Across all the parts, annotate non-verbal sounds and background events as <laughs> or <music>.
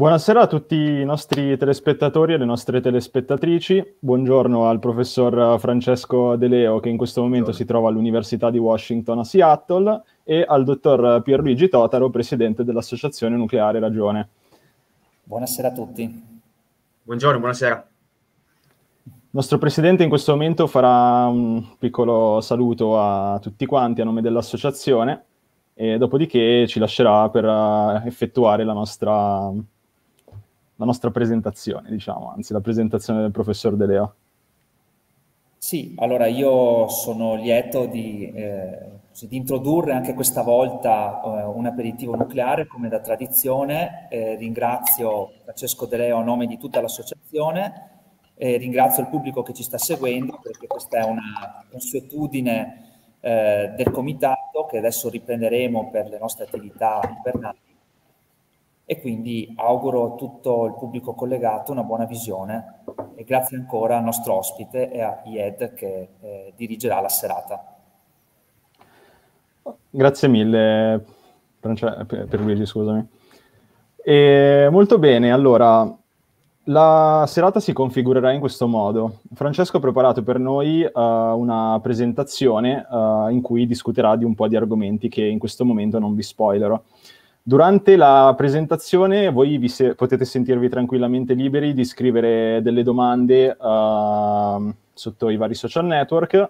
Buonasera a tutti i nostri telespettatori e le nostre telespettatrici. Buongiorno al professor Francesco De Leo che in questo momento si trova all'Università di Washington a Seattle e al dottor Pierluigi Totaro, presidente dell'Associazione Nucleare Ragione. Buonasera a tutti. Buongiorno, buonasera. Il nostro presidente in questo momento farà un piccolo saluto a tutti quanti a nome dell'associazione e dopodiché ci lascerà per effettuare la nostra la nostra presentazione, diciamo, anzi la presentazione del professor De Leo. Sì, allora io sono lieto di, eh, di introdurre anche questa volta eh, un aperitivo nucleare come da tradizione. Eh, ringrazio Francesco De Leo a nome di tutta l'associazione ringrazio il pubblico che ci sta seguendo perché questa è una consuetudine eh, del comitato che adesso riprenderemo per le nostre attività invernali e quindi auguro a tutto il pubblico collegato una buona visione e grazie ancora al nostro ospite e a IED che eh, dirigerà la serata. Grazie mille per, per Luigi, scusami. E molto bene, allora la serata si configurerà in questo modo. Francesco ha preparato per noi uh, una presentazione uh, in cui discuterà di un po' di argomenti che in questo momento non vi spoilerò. Durante la presentazione voi se- potete sentirvi tranquillamente liberi di scrivere delle domande uh, sotto i vari social network,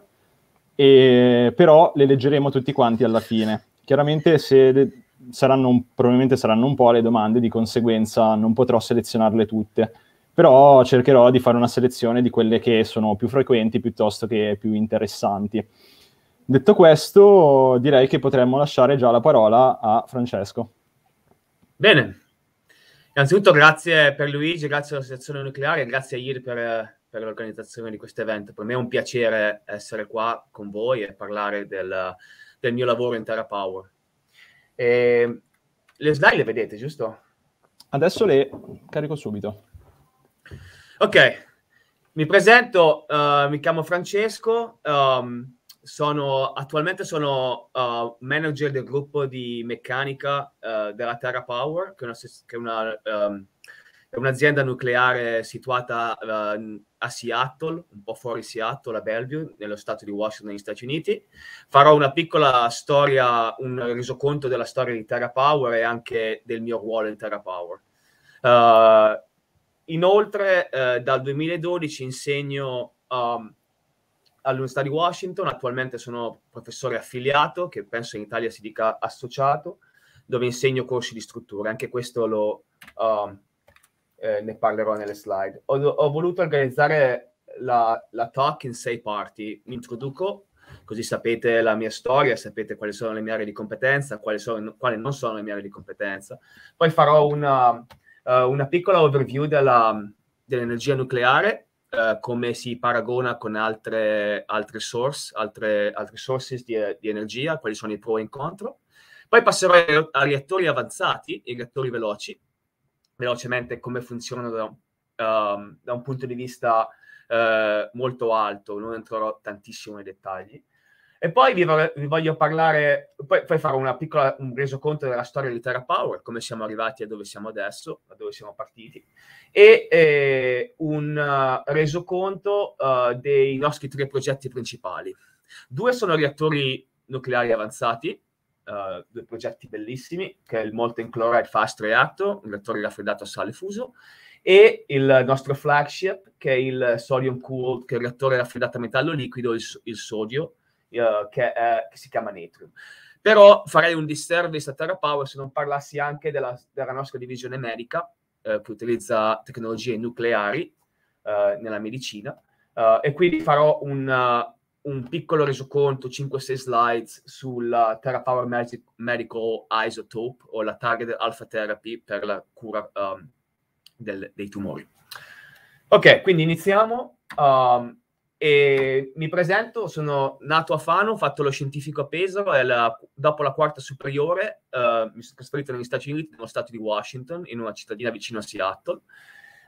e, però le leggeremo tutti quanti alla fine. Chiaramente se saranno probabilmente saranno un po' le domande, di conseguenza non potrò selezionarle tutte, però cercherò di fare una selezione di quelle che sono più frequenti piuttosto che più interessanti. Detto questo, direi che potremmo lasciare già la parola a Francesco. Bene, innanzitutto grazie per Luigi, grazie all'Associazione Nucleare, grazie a IR per, per l'organizzazione di questo evento. Per me è un piacere essere qua con voi e parlare del, del mio lavoro in Terra Power. E le slide le vedete, giusto? Adesso le carico subito. Ok, mi presento, uh, mi chiamo Francesco. Um, sono, attualmente sono uh, manager del gruppo di meccanica uh, della Terra Power, che è, una, che è, una, um, un'azienda nucleare situata uh, a Seattle, un po' fuori Seattle, a Bellevue, nello stato di Washington, negli Stati Uniti. Farò una piccola storia, un resoconto della storia di Terra Power e anche del mio ruolo in Terra Power. inoltre, dal 2012 insegno um, all'Università di Washington, attualmente sono professore affiliato, che penso in Italia si dica associato, dove insegno corsi di struttura. Anche questo lo, uh, eh, ne parlerò nelle slide. Ho, ho voluto organizzare la, la, talk in sei parti. Mi introduco, così sapete la mia storia, sapete quali sono le mie aree di competenza, quali, sono, quali non sono le mie aree di competenza. Poi farò una, uh, una piccola overview della, dell'energia nucleare uh, come si paragona con altre, altre source, altre, altre sources di, di, energia, quali sono i pro e i contro. Poi passerò ai, ai reattori avanzati, i reattori veloci, velocemente come funzionano da, um, da un punto di vista uh, molto alto, non entrerò tantissimo nei dettagli. E poi vi, vi voglio parlare, poi, poi, farò una piccola, un resoconto della storia di Terra Power, come siamo arrivati a dove siamo adesso, a dove siamo partiti, e eh, un uh, resoconto uh, dei nostri tre progetti principali. Due sono reattori nucleari avanzati, uh, due progetti bellissimi, che è il Molten Chloride Fast Reactor, un reattore raffreddato a sale fuso, e il nostro flagship, che è il Sodium Cooled, che è il reattore raffreddato a metallo liquido, il, il sodio, uh, che, è, che, si chiama Natrium. Però farei un disservice a Terra Power se non parlassi anche della, della nostra divisione medica, uh, che utilizza tecnologie nucleari uh, nella medicina, e quindi farò un, un piccolo resoconto, 5-6 slides sulla Terra Power Magic, Medical Isotope o la Target Alpha Therapy per la cura um, del, dei tumori. Ok, quindi iniziamo. Um, e mi presento, sono nato a Fano, ho fatto lo scientifico a Pesaro e la, dopo la quarta superiore uh, mi sono trasferito negli Stati Uniti, nello stato di Washington, in una cittadina vicino a Seattle.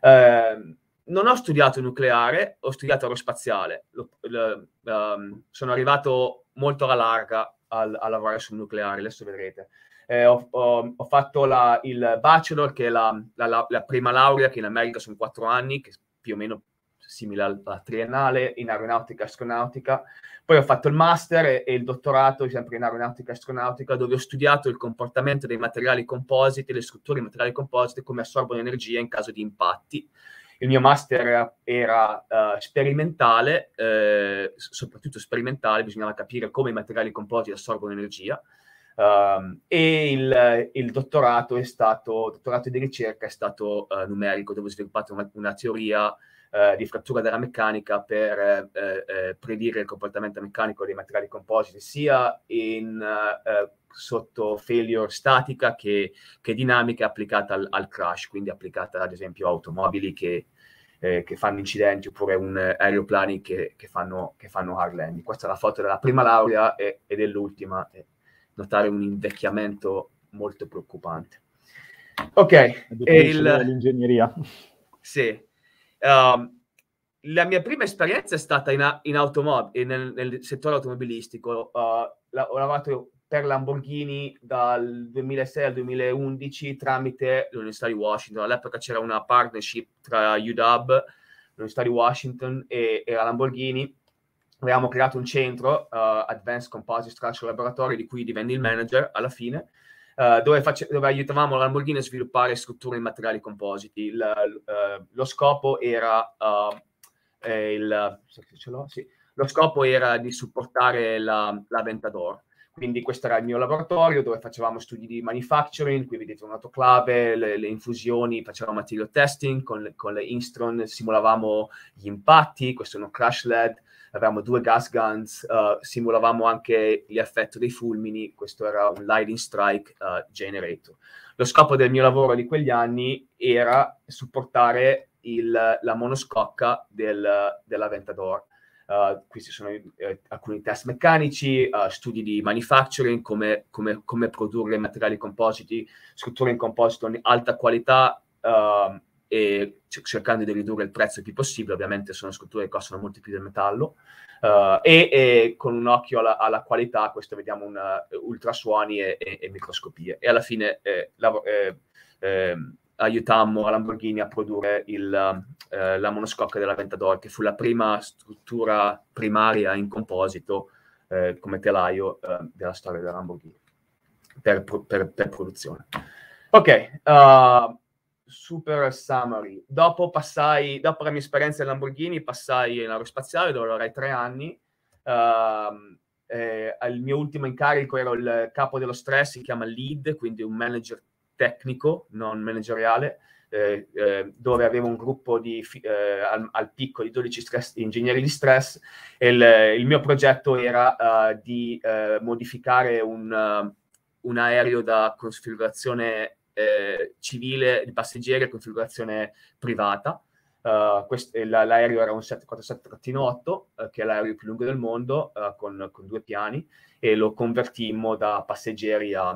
Uh, non ho studiato nucleare, ho studiato aerospaziale. Lo, lo, um, sono arrivato molto alla larga al, a lavorare sul nucleare, adesso vedrete. Eh, ho, ho, ho, fatto la, il bachelor, che è la, la, prima laurea, che in America sono quattro anni, che più o meno simile alla triennale, in aeronautica e astronautica. Poi ho fatto il master e, e, il dottorato, sempre in aeronautica e astronautica, dove ho studiato il comportamento dei materiali compositi, le strutture dei materiali compositi, come assorbono energia in caso di impatti. Il mio master era uh, sperimentale, eh, soprattutto sperimentale, bisognava capire come i materiali compositi assorbono energia. Uh, e il, il, dottorato è stato, dottorato di ricerca è stato uh, numerico, dove ho sviluppato una, una teoria uh, di frattura della meccanica per eh, eh, predire il comportamento meccanico dei materiali compositi, sia in, sotto failure statica che, che dinamica applicata al, al, crash, quindi applicata ad esempio a automobili che, eh, che fanno incidenti oppure un, aeroplani che, che, fanno, che fanno hard landing. Questa è la foto della prima laurea e, e dell'ultima notare un invecchiamento molto preoccupante. Ok, il... l'ingegneria. Sì. Um, la mia prima esperienza è stata in, in automob- nel, nel, settore automobilistico. Uh, la, ho lavorato per Lamborghini dal 2006 al 2011 tramite l'Università di Washington. All'epoca c'era una partnership tra UW, l'Università di Washington e, e la Lamborghini avevamo creato un centro, uh, Advanced Composite Structure Laboratory, di cui divenne il manager alla fine, uh, dove, face- dove, aiutavamo la Lamborghini a sviluppare strutture in materiali compositi. Il, uh, lo scopo era eh, il, sì, lo scopo era di supportare la, la Ventador. Quindi questo era il mio laboratorio dove facevamo studi di manufacturing, qui vedete un'autoclave, le, le infusioni, facevamo material testing con, con le Instron, simulavamo gli impatti, questo è uno crash LED, avevamo due gas guns, uh, simulavamo anche l'effetto dei fulmini, questo era un lightning strike uh, generator. Lo scopo del mio lavoro di quegli anni era supportare il, la monoscocca del, dell'Aventador. Uh, questi sono eh, alcuni test meccanici, uh, studi di manufacturing, come, come, come, produrre materiali compositi, strutture in composito di alta qualità, uh, e cercando di ridurre il prezzo il più possibile, ovviamente sono strutture che costano molto più del metallo, uh, e, e, con un occhio alla, alla qualità, questo vediamo una, ultrasuoni e, e, e, microscopie. E alla fine eh, la, eh, eh, aiutammo a Lamborghini a produrre il, eh, la monoscocca dell'Aventador, che fu la prima struttura primaria in composito eh, come telaio eh, della storia della Lamborghini per, per, per produzione. Ok, uh, super summary. Dopo passai, dopo la mia esperienza in Lamborghini, passai in aerospaziale dove lavorai tre anni. Uh, eh, il mio ultimo incarico ero il capo dello stress, si chiama lead, quindi un manager tecnico, non manageriale, eh, eh, dove avevo un gruppo di, eh, al, al, picco di 12 stress, ingegneri di stress e il, il mio progetto era uh, di uh, modificare un, uh, un aereo da configurazione eh, civile di passeggeri a configurazione privata. Uh, quest- l'aereo era un 747-8, uh, che è l'aereo più lungo del mondo, uh, con, con, due piani, e lo convertimmo da passeggeri a,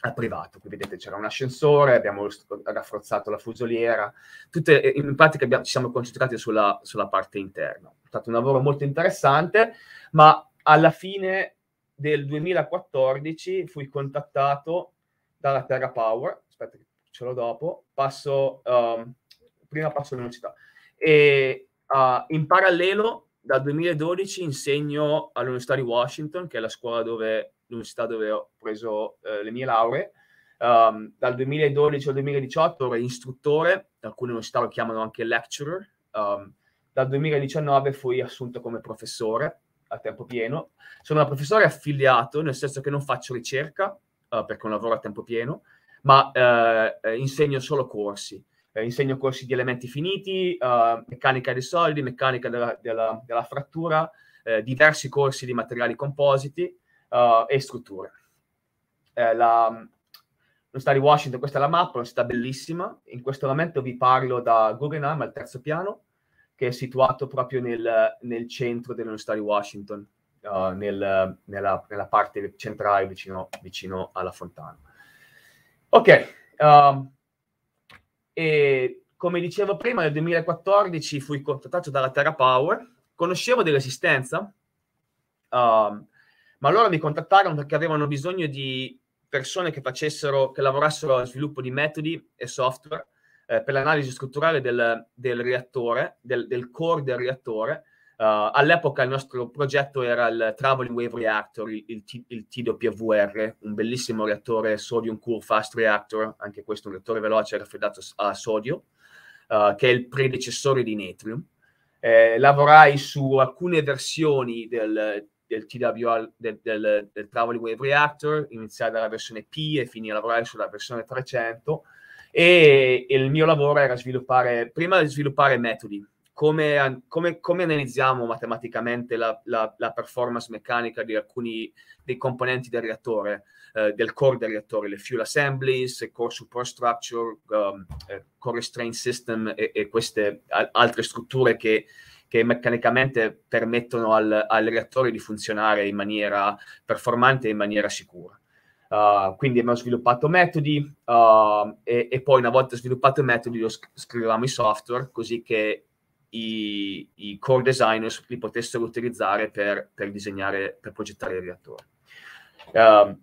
a privato. Qui vedete c'era un ascensore, abbiamo rafforzato la fusoliera, tutte, in pratica abbiamo, ci siamo concentrati sulla, sulla parte interna. È stato un lavoro molto interessante, ma alla fine del 2014 fui contattato dalla Terra Power, aspetta che ce l'ho dopo, passo, um, prima passo all'università. E uh, in parallelo dal 2012 insegno all'Università di Washington, che è la scuola dove, l'università dove ho preso uh, le mie lauree. Um, dal 2012 al 2018 ero istruttore, alcune università lo chiamano anche lecturer. Um, dal 2019 fui assunto come professore a tempo pieno. Sono un professore affiliato, nel senso che non faccio ricerca, uh, perché è un lavoro a tempo pieno, ma uh, insegno solo corsi. Uh, insegno corsi di elementi finiti, meccanica dei solidi, meccanica della, della, della frattura, diversi corsi di materiali compositi e strutture. la, L'Università di Washington, questa è la mappa, un'università bellissima. In questo momento vi parlo da Guggenheim al terzo piano, che è situato proprio nel, nel centro dell'Università di Washington uh, nel, nella, nella, parte centrale vicino, vicino alla fontana. Ok, um, e come dicevo prima, nel 2014 fui contattato dalla Terra Power, conoscevo dell'esistenza, um, ma loro mi contattarono perché avevano bisogno di persone che facessero, che lavorassero allo sviluppo di metodi e software eh, per l'analisi strutturale del, del reattore, del, del, core del reattore. Uh, all'epoca il nostro progetto era il Traveling Wave Reactor, il, il, il, TWR, un bellissimo reattore Sodium Cool Fast Reactor, anche questo un reattore veloce raffreddato a sodio, uh, che è il predecessore di Natrium. Eh, lavorai su alcune versioni del, del TWR, del, del, del Traveling Wave Reactor, iniziai dalla versione P e finì a lavorare sulla versione 300 e, e il mio lavoro era sviluppare, prima sviluppare metodi, come, come, come, analizziamo matematicamente la, la, la, performance meccanica di alcuni dei componenti del reattore, eh, del core del reattore, le fuel assemblies, core support structure, um, eh, core restraint system e, e queste altre strutture che che meccanicamente permettono al, al reattore di funzionare in maniera performante e in maniera sicura. Uh, quindi abbiamo sviluppato metodi uh, e, e, poi una volta sviluppato i metodi lo scrivevamo i software così che i, i, core designers li potessero utilizzare per, per disegnare, per progettare il reattore. Uh,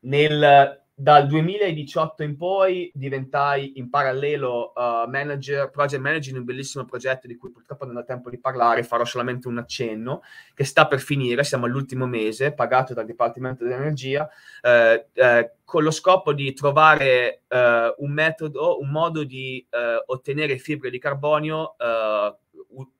nel, dal 2018 in poi diventai in parallelo uh, manager, project manager in un bellissimo progetto di cui purtroppo non ho tempo di parlare, farò solamente un accenno, che sta per finire, siamo all'ultimo mese, pagato dal Dipartimento dell'Energia, eh, eh, con lo scopo di trovare eh, un metodo, un modo di eh, ottenere fibre di carbonio eh,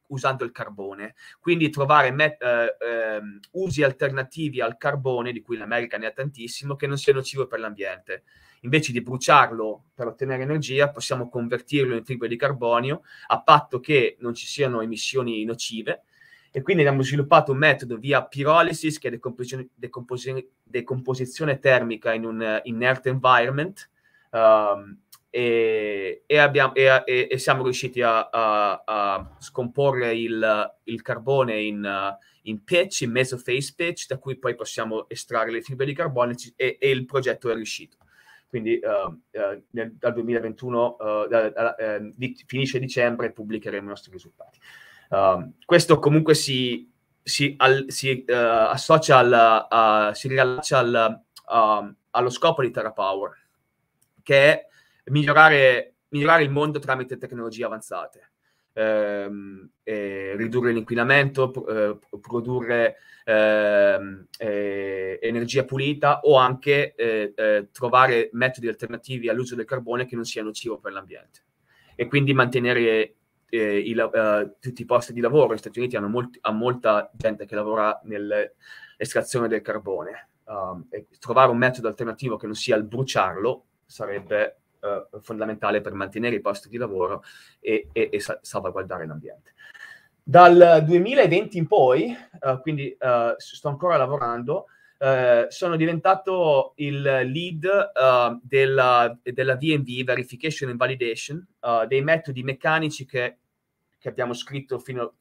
usando il carbone. Quindi trovare met- eh, eh, usi alternativi al carbone, di cui l'America ne ha tantissimo, che non sia nocivo per l'ambiente. Invece di bruciarlo per ottenere energia, possiamo convertirlo in fibre di carbonio a patto che non ci siano emissioni nocive. E quindi abbiamo sviluppato un metodo via pyrolysis, che è decomposizione, decomposizione, decomposizione termica in un inert environment, um, e, e, abbiamo, e, e siamo riusciti a, a, a scomporre il, il, carbone in, in pitch, in mesophase pitch, da cui poi possiamo estrarre le fibre di carbone e, il progetto è riuscito. Quindi uh, uh, nel, dal 2021 uh, da, da, di, finisce dicembre pubblicheremo i nostri risultati. Um, questo comunque si, si, al, si associa al, si riallaccia al, um, allo scopo di TerraPower, che è migliorare, migliorare il mondo tramite tecnologie avanzate. Ehm, ridurre l'inquinamento, eh, produrre ehm, eh, energia pulita o anche eh, eh, trovare metodi alternativi all'uso del carbone che non sia nocivo per l'ambiente. E quindi mantenere eh, i, uh, tutti i posti di lavoro. Gli Stati Uniti hanno, molti, hanno molta gente che lavora nell'estrazione del carbone. Um, trovare un metodo alternativo che non sia il bruciarlo sarebbe eh, fondamentale per mantenere i posti di lavoro e, e, e salvaguardare l'ambiente. Dal 2020 in poi, uh, quindi uh, sto ancora lavorando, uh, sono diventato il lead della, della VMV, Verification and Validation, dei metodi meccanici che, che abbiamo scritto fino a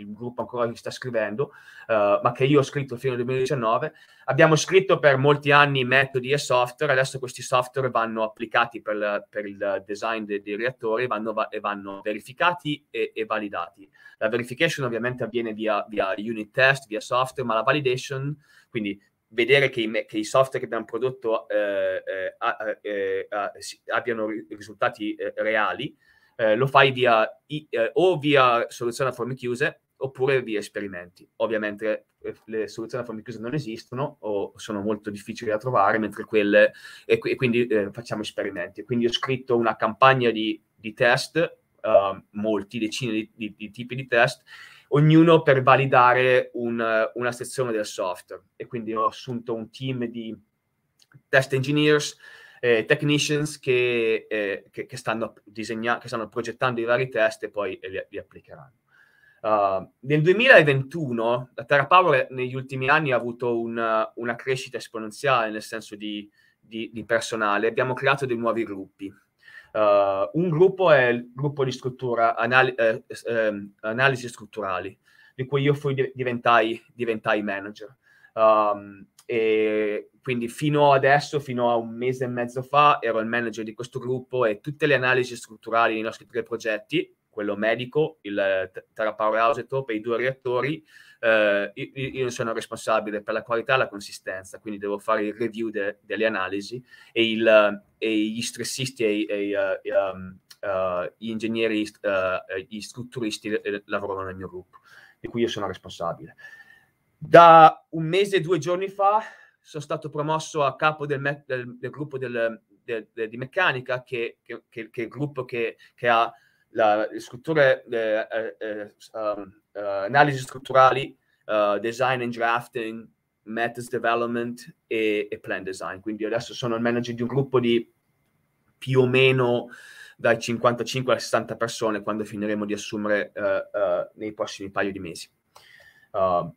il gruppo ancora sta scrivendo, uh, ma che io ho scritto fino al 2019. Abbiamo scritto per molti anni metodi e software, adesso questi software vanno applicati per, per il design dei, dei reattori vanno, va, e vanno verificati e, e, validati. La verification ovviamente avviene via, via unit test, via software, ma la validation, quindi vedere che i, che i, software che abbiamo prodotto eh, eh, eh, abbiano risultati eh, reali, eh, lo fai via, i, o via soluzioni a forme chiuse oppure via esperimenti. Ovviamente eh, le soluzioni a forme chiuse non esistono o sono molto difficili da trovare, mentre quelle, e, e quindi eh, facciamo esperimenti. Quindi ho scritto una campagna di, di test, uh, molti, decine di, di, di, tipi di test, ognuno per validare un, una sezione del software. E quindi ho assunto un team di test engineers, eh, technicians che, eh, che, che, stanno disegna- che stanno progettando i vari test e poi li, li applicheranno. Uh, nel 2021 la Terra Power negli ultimi anni ha avuto una, una crescita esponenziale nel senso di, di, di, personale. Abbiamo creato dei nuovi gruppi. Uh, un gruppo è il gruppo di struttura, anali- eh, eh, analisi strutturali, di cui io fui, diventai, diventai manager. Um, e quindi fino adesso, fino a un mese e mezzo fa, ero il manager di questo gruppo e tutte le analisi strutturali dei nostri tre progetti quello medico, il Terra Power Isotope e i due reattori, eh, io, sono responsabile per la qualità e la consistenza, quindi devo fare il review de, delle analisi e, il, e, gli stressisti e, e, e um, uh, gli ingegneri, uh, gli strutturisti eh, lavorano nel mio gruppo, di cui io sono responsabile. Da un mese e due giorni fa sono stato promosso a capo del, me- del, del gruppo del, de, de, di meccanica, che, che, che, che, è il gruppo che, ha la, le strutture, le, eh, eh, um, uh, analisi strutturali, uh, design and drafting, methods development e, e, plan design. Quindi adesso sono il manager di un gruppo di più o meno dai 55 alle 60 persone quando finiremo di assumere uh, nei prossimi paio di mesi. Uh,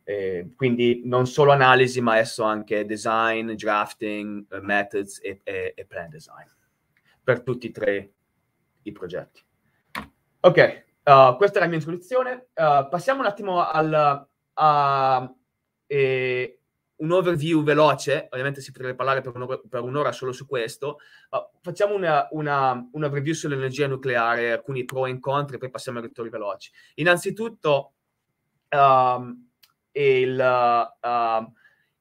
quindi non solo analisi, ma adesso anche design, drafting, uh, methods e, e, e, plan design per tutti e tre i progetti. Ok, uh, questa è la mia introduzione. passiamo un attimo al, a eh, un overview veloce, ovviamente si potrebbe parlare per un'ora, per un'ora solo su questo. facciamo una, una, una review sull'energia nucleare, alcuni pro e contro, e poi passiamo ai rettori veloci. Innanzitutto, um, il, uh,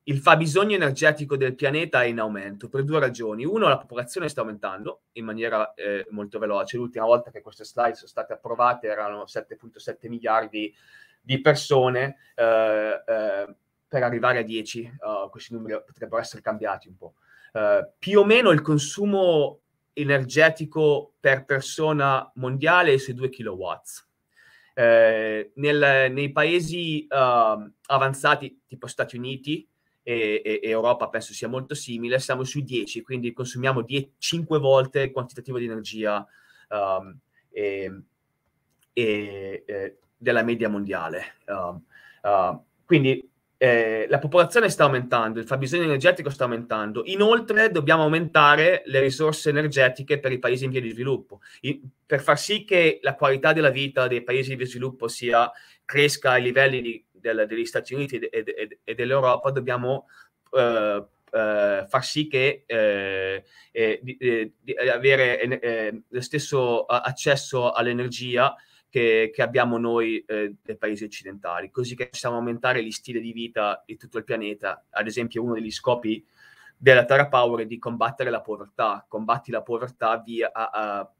il fabbisogno energetico del pianeta è in aumento per due ragioni. Uno, la popolazione sta aumentando in maniera eh, molto veloce. L'ultima volta che queste slide sono state approvate erano 7,7 miliardi di persone. Eh, eh, per arrivare a 10, uh, questi numeri potrebbero essere cambiati un po'. Uh, più o meno il consumo energetico per persona mondiale è sui 2 kW. Eh, nel, nei paesi uh, avanzati tipo Stati Uniti e, e, Europa penso sia molto simile, siamo sui 10, quindi consumiamo 10, 5 volte il quantitativo di energia um, e, e, della media mondiale. Um, uh, quindi eh, la popolazione sta aumentando, il fabbisogno energetico sta aumentando. Inoltre dobbiamo aumentare le risorse energetiche per i paesi in via di sviluppo, I, per far sì che la qualità della vita dei paesi di sviluppo sia, cresca ai livelli di, del, degli Stati Uniti e, e, e dell'Europa, dobbiamo eh, eh, far sì che eh, eh di, eh, di, avere lo stesso accesso all'energia che, che abbiamo noi eh, nei paesi occidentali, così che possiamo aumentare gli stili di vita di tutto il pianeta. Ad esempio, uno degli scopi della Terra Power è di combattere la povertà, combatti la povertà via, a, a,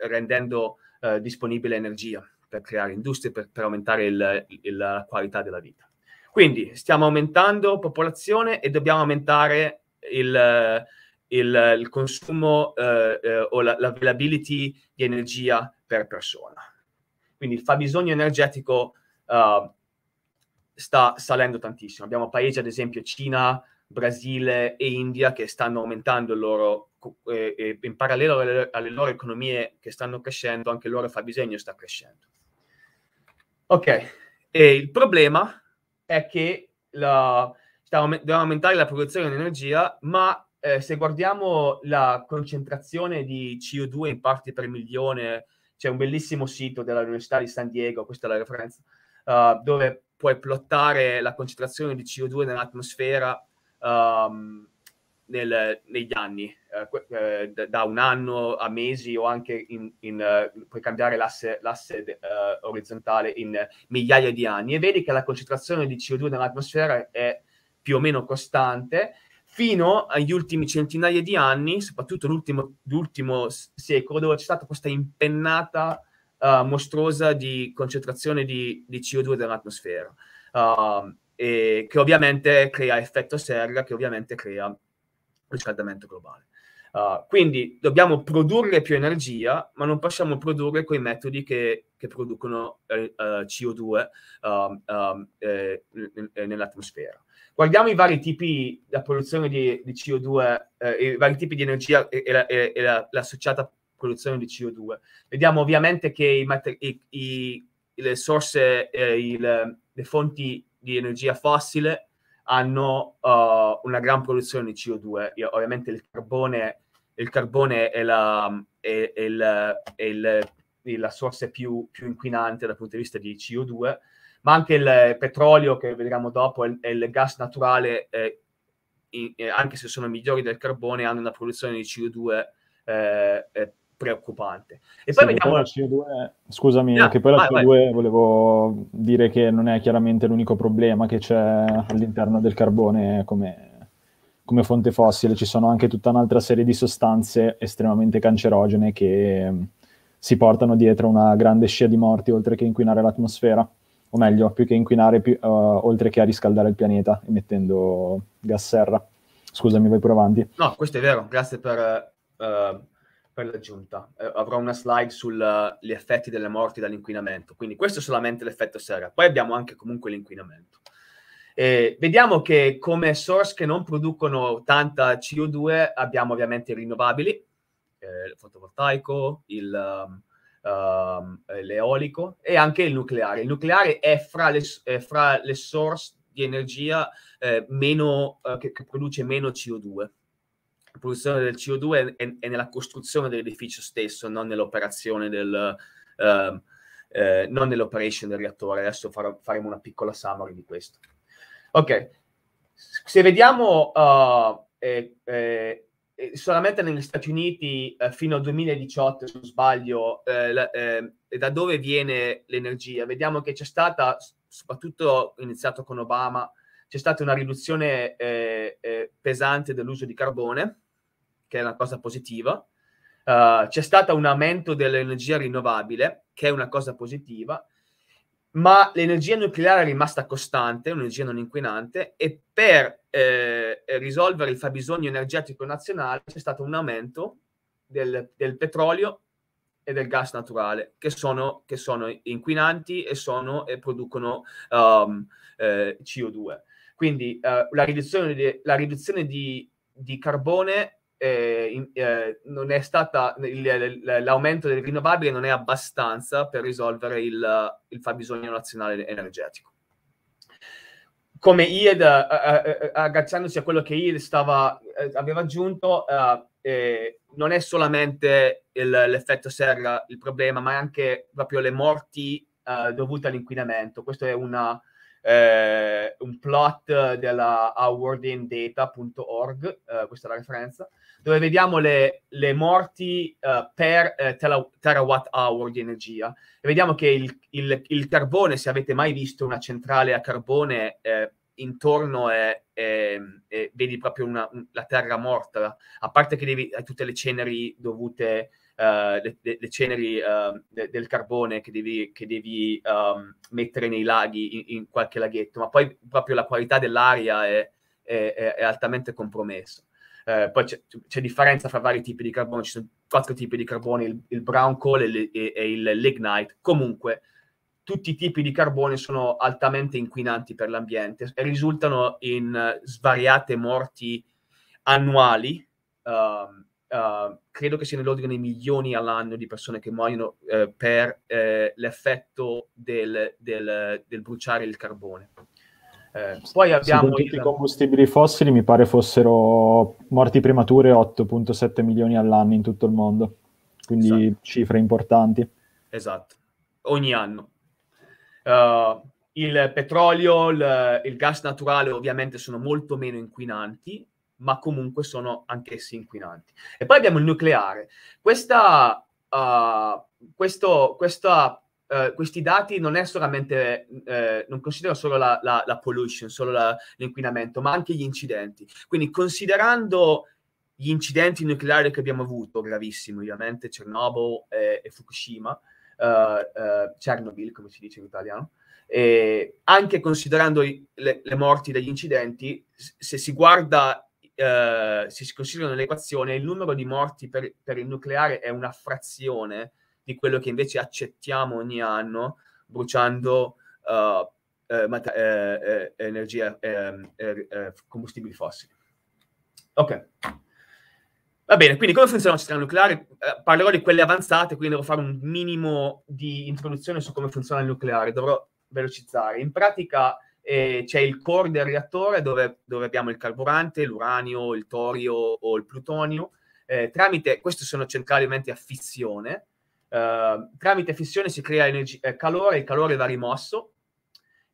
rendendo disponibile energia per creare industrie, per, per aumentare il, il, la qualità della vita. Quindi stiamo aumentando popolazione e dobbiamo aumentare il, il, consumo eh, eh, o la, l'availability di energia per persona. Quindi il fabbisogno energetico uh, sta salendo tantissimo. Abbiamo paesi, ad esempio Cina, Brasile e India, che stanno aumentando il loro, eh, eh, in parallelo alle, loro economie che stanno crescendo, anche il loro fabbisogno sta crescendo. Ok, e il problema è che la, dobbiamo aumentare la produzione di energia, ma eh, se guardiamo la concentrazione di CO2 in parti per milione c'è un bellissimo sito dell'Università di San Diego, questa è la referenza, uh, dove puoi plottare la concentrazione di CO2 nell'atmosfera um, nel, negli anni, uh, uh, da un anno a mesi o anche in, in, puoi cambiare l'asse, l'asse orizzontale in migliaia di anni. E vedi che la concentrazione di CO2 nell'atmosfera è più o meno costante fino agli ultimi centinaia di anni, soprattutto l'ultimo, l'ultimo secolo, dove c'è stata questa impennata uh, mostruosa di concentrazione di, di CO2 nell'atmosfera, uh, e che ovviamente crea effetto serra, che ovviamente crea riscaldamento globale. Uh, quindi dobbiamo produrre più energia, ma non possiamo produrre quei metodi che, che producono eh, CO2 um, um, eh, nell'atmosfera. Guardiamo i vari tipi di produzione di, di CO2, eh, i vari tipi di energia e, e, e, e la, l'associata produzione di CO2. Vediamo ovviamente che i, i, i, le sorse, eh, il, le fonti di energia fossile hanno uh, una gran produzione di CO2. Io, ovviamente il carbone, il carbone è, la, è, è, il, è il, la sorsa più, più inquinante dal punto di vista di CO2 ma anche il petrolio che vedremo dopo e il gas naturale, eh, in, anche se sono migliori del carbone, hanno una produzione di CO2 eh, eh, preoccupante. E poi sì, vediamo... CO2, scusami, no, che poi la vai, CO2 vai. volevo dire che non è chiaramente l'unico problema che c'è all'interno del carbone come, come fonte fossile, ci sono anche tutta un'altra serie di sostanze estremamente cancerogene che si portano dietro una grande scia di morti oltre che inquinare l'atmosfera o meglio, più che inquinare, più, uh, oltre che a riscaldare il pianeta emettendo gas serra. Scusami, vai pure avanti. No, questo è vero, grazie per, uh, per l'aggiunta. Uh, avrò una slide sugli effetti delle morti dall'inquinamento, quindi questo è solamente l'effetto serra. Poi abbiamo anche comunque l'inquinamento. E vediamo che come source che non producono tanta CO2 abbiamo ovviamente i rinnovabili, eh, il fotovoltaico, il... Um, uh, l'eolico e anche il nucleare. Il nucleare è fra le, è fra le source di energia eh, meno, eh, che, che, produce meno CO2. La produzione del CO2 è, è, nella costruzione dell'edificio stesso, non nell'operazione del... Uh, eh, non nell'operation del reattore. Adesso farò, faremo una piccola summary di questo. Ok, se vediamo uh, eh, eh, solamente negli Stati Uniti eh, fino al 2018, se non sbaglio, eh, eh, da dove viene l'energia. Vediamo che c'è stata, soprattutto iniziato con Obama, c'è stata una riduzione eh, eh, pesante dell'uso di carbone, che è una cosa positiva. Uh, c'è stato un aumento dell'energia rinnovabile, che è una cosa positiva ma l'energia nucleare è rimasta costante, un'energia non inquinante, e per eh, risolvere il fabbisogno energetico nazionale c'è stato un aumento del, del petrolio e del gas naturale, che sono, che sono inquinanti e, sono, e producono um, eh, CO2. Quindi uh, la riduzione, di, la riduzione di, di carbone eh, eh, non è stata il, l'aumento delle rinnovabili non è abbastanza per risolvere il, il fabbisogno nazionale energetico. Come IED, eh, eh, agganciandosi a quello che IED stava, eh, aveva aggiunto, eh, non è solamente il, l'effetto serra il problema, ma anche proprio le morti dovute all'inquinamento. Questo è una, eh, un plot della howardindata.org, eh, questa è la referenza, dove vediamo le, le morti uh, per uh, tera- terawatt hour di energia. E vediamo che il, il, il, carbone, se avete mai visto una centrale a carbone, eh, intorno è, è, è, vedi proprio una, un, la terra morta, a parte che devi, hai tutte le ceneri dovute, le, le, ceneri de, del carbone che devi, che devi um, mettere nei laghi, in, in, qualche laghetto, ma poi proprio la qualità dell'aria è, è altamente compromessa. Eh, poi c'è, c'è, differenza fra vari tipi di carbone, ci sono quattro tipi di carbone, il, il brown coal e, e, e, il lignite. Comunque, tutti i tipi di carbone sono altamente inquinanti per l'ambiente e risultano in svariate morti annuali. Uh, uh, credo che sia nell'ordine di milioni all'anno di persone che muoiono eh, per eh, l'effetto del, del, del bruciare il carbone. Eh, poi abbiamo il... i combustibili fossili mi pare fossero morti premature 8.7 milioni all'anno in tutto il mondo, quindi esatto. cifre importanti. Esatto, ogni anno. Uh, il petrolio, il, il, gas naturale ovviamente sono molto meno inquinanti, ma comunque sono anch'essi inquinanti. E poi abbiamo il nucleare. Questa, uh, questo, questa Uh, questi dati non uh, non considerano solo la, la, la pollution, solo la, l'inquinamento, ma anche gli incidenti. Quindi considerando gli incidenti nucleari che abbiamo avuto, gravissimi ovviamente, Chernobyl e, e Fukushima, uh, Chernobyl come si dice in italiano, e anche considerando le, le, morti degli incidenti, se si guarda, se si considerano l'equazione, il numero di morti per, per il nucleare è una frazione di quello che invece accettiamo ogni anno bruciando uh, eh, mat- eh, eh, energia, ehm, eh, eh, combustibili fossili. Ok. Va bene, quindi come funziona la centrale nucleare? parlerò di quelle avanzate, quindi devo fare un minimo di introduzione su come funziona il nucleare, dovrò velocizzare. In pratica eh, c'è il core del reattore dove, dove, abbiamo il carburante, l'uranio, il torio o il plutonio. Eh, tramite, queste sono centrali ovviamente a fissione, Uh, tramite fissione si crea energia, eh, calore, il calore va rimosso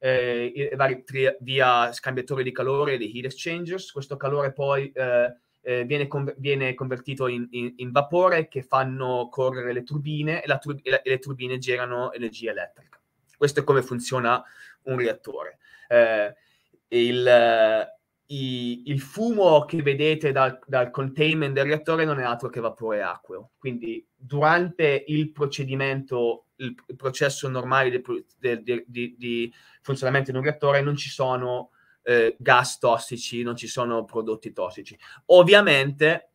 eh, vari, tri- via scambiatori di calore, dei heat exchangers. Questo calore poi eh, eh, viene, con- viene, convertito in, in, in, vapore che fanno correre le turbine e, la e, la- e, le turbine generano energia elettrica. Questo è come funziona un reattore. Eh, il, i, il, fumo che vedete dal, dal, containment del reattore non è altro che vapore acqueo. Quindi durante il procedimento, il, il processo normale di, di, di, di, funzionamento in un reattore non ci sono eh, gas tossici, non ci sono prodotti tossici. Ovviamente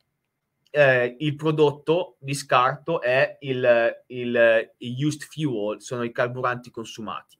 eh, il prodotto di scarto è il, il, il, used fuel, sono i carburanti consumati,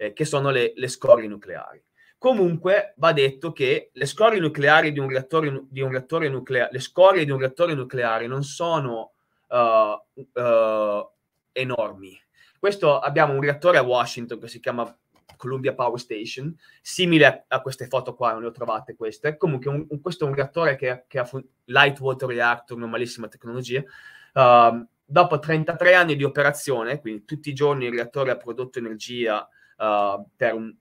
eh, che sono le, le, scorie nucleari. Comunque va detto che le scorie nucleari di un reattore, di un reattore nucleare, le scorie di un reattore nucleare non sono uh, uh, enormi. Questo abbiamo un reattore a Washington che si chiama Columbia Power Station, simile a, queste foto qua, non le ho trovate queste. Comunque, un, un, questo è un reattore che, che ha fun- light water reactor, normalissima tecnologia. Uh, dopo 33 anni di operazione, quindi tutti i giorni il reattore ha prodotto energia uh, per un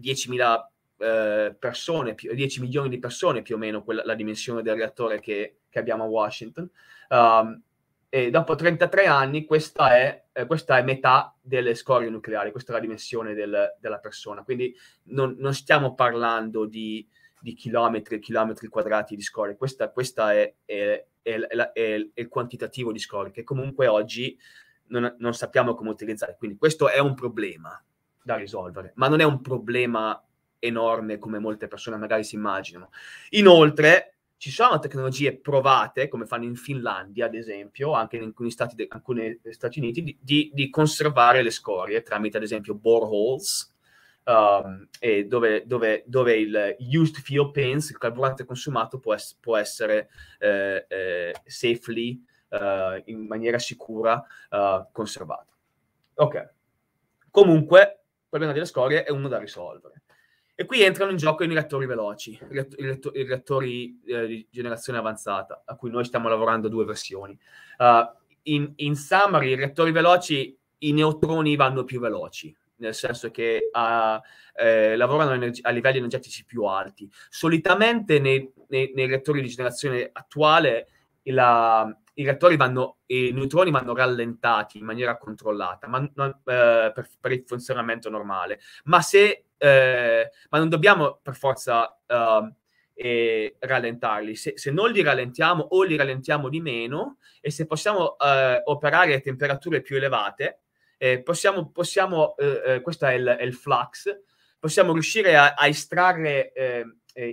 10.000 eh, persone, 10 milioni di persone più o meno, quella, la dimensione del reattore che, che abbiamo a Washington. Um, e dopo 33 anni questa è, eh, questa è, metà delle scorie nucleari, questa è la dimensione del, della persona. Quindi non, non stiamo parlando di, di, chilometri e chilometri quadrati di scorie, questa, questa è, è, è, il quantitativo di scorie che comunque oggi non, non sappiamo come utilizzare. Quindi questo è un problema da risolvere, ma non è un problema enorme come molte persone magari si immaginano. Inoltre, ci sono tecnologie provate, come fanno in Finlandia, ad esempio, anche in alcuni Stati, de- alcuni Stati Uniti, di, di, di, conservare le scorie tramite, ad esempio, boreholes, um, dove, dove, dove, il used fuel paints, il carburante consumato, può, es- può essere eh, eh, safely, uh, in maniera sicura, uh, conservato. Ok. Comunque, problema delle scorie è uno da risolvere. E qui entrano in gioco i reattori veloci, i reattori eh, di generazione avanzata, a cui noi stiamo lavorando due versioni. Uh, in, in, summary, i reattori veloci, i neutroni vanno più veloci, nel senso che uh, eh, lavorano energi- a livelli energetici più alti. Solitamente nei, nei, nei reattori di generazione attuale la, i reattori vanno, i neutroni vanno rallentati in maniera controllata ma non, eh, per, per, il funzionamento normale. Ma se eh, ma non dobbiamo per forza eh, rallentarli. Se, se, non li rallentiamo o li rallentiamo di meno e se possiamo uh, operare a temperature più elevate, eh, possiamo, possiamo eh, eh, questo è il, è il, flux, possiamo riuscire a, a estrarre eh,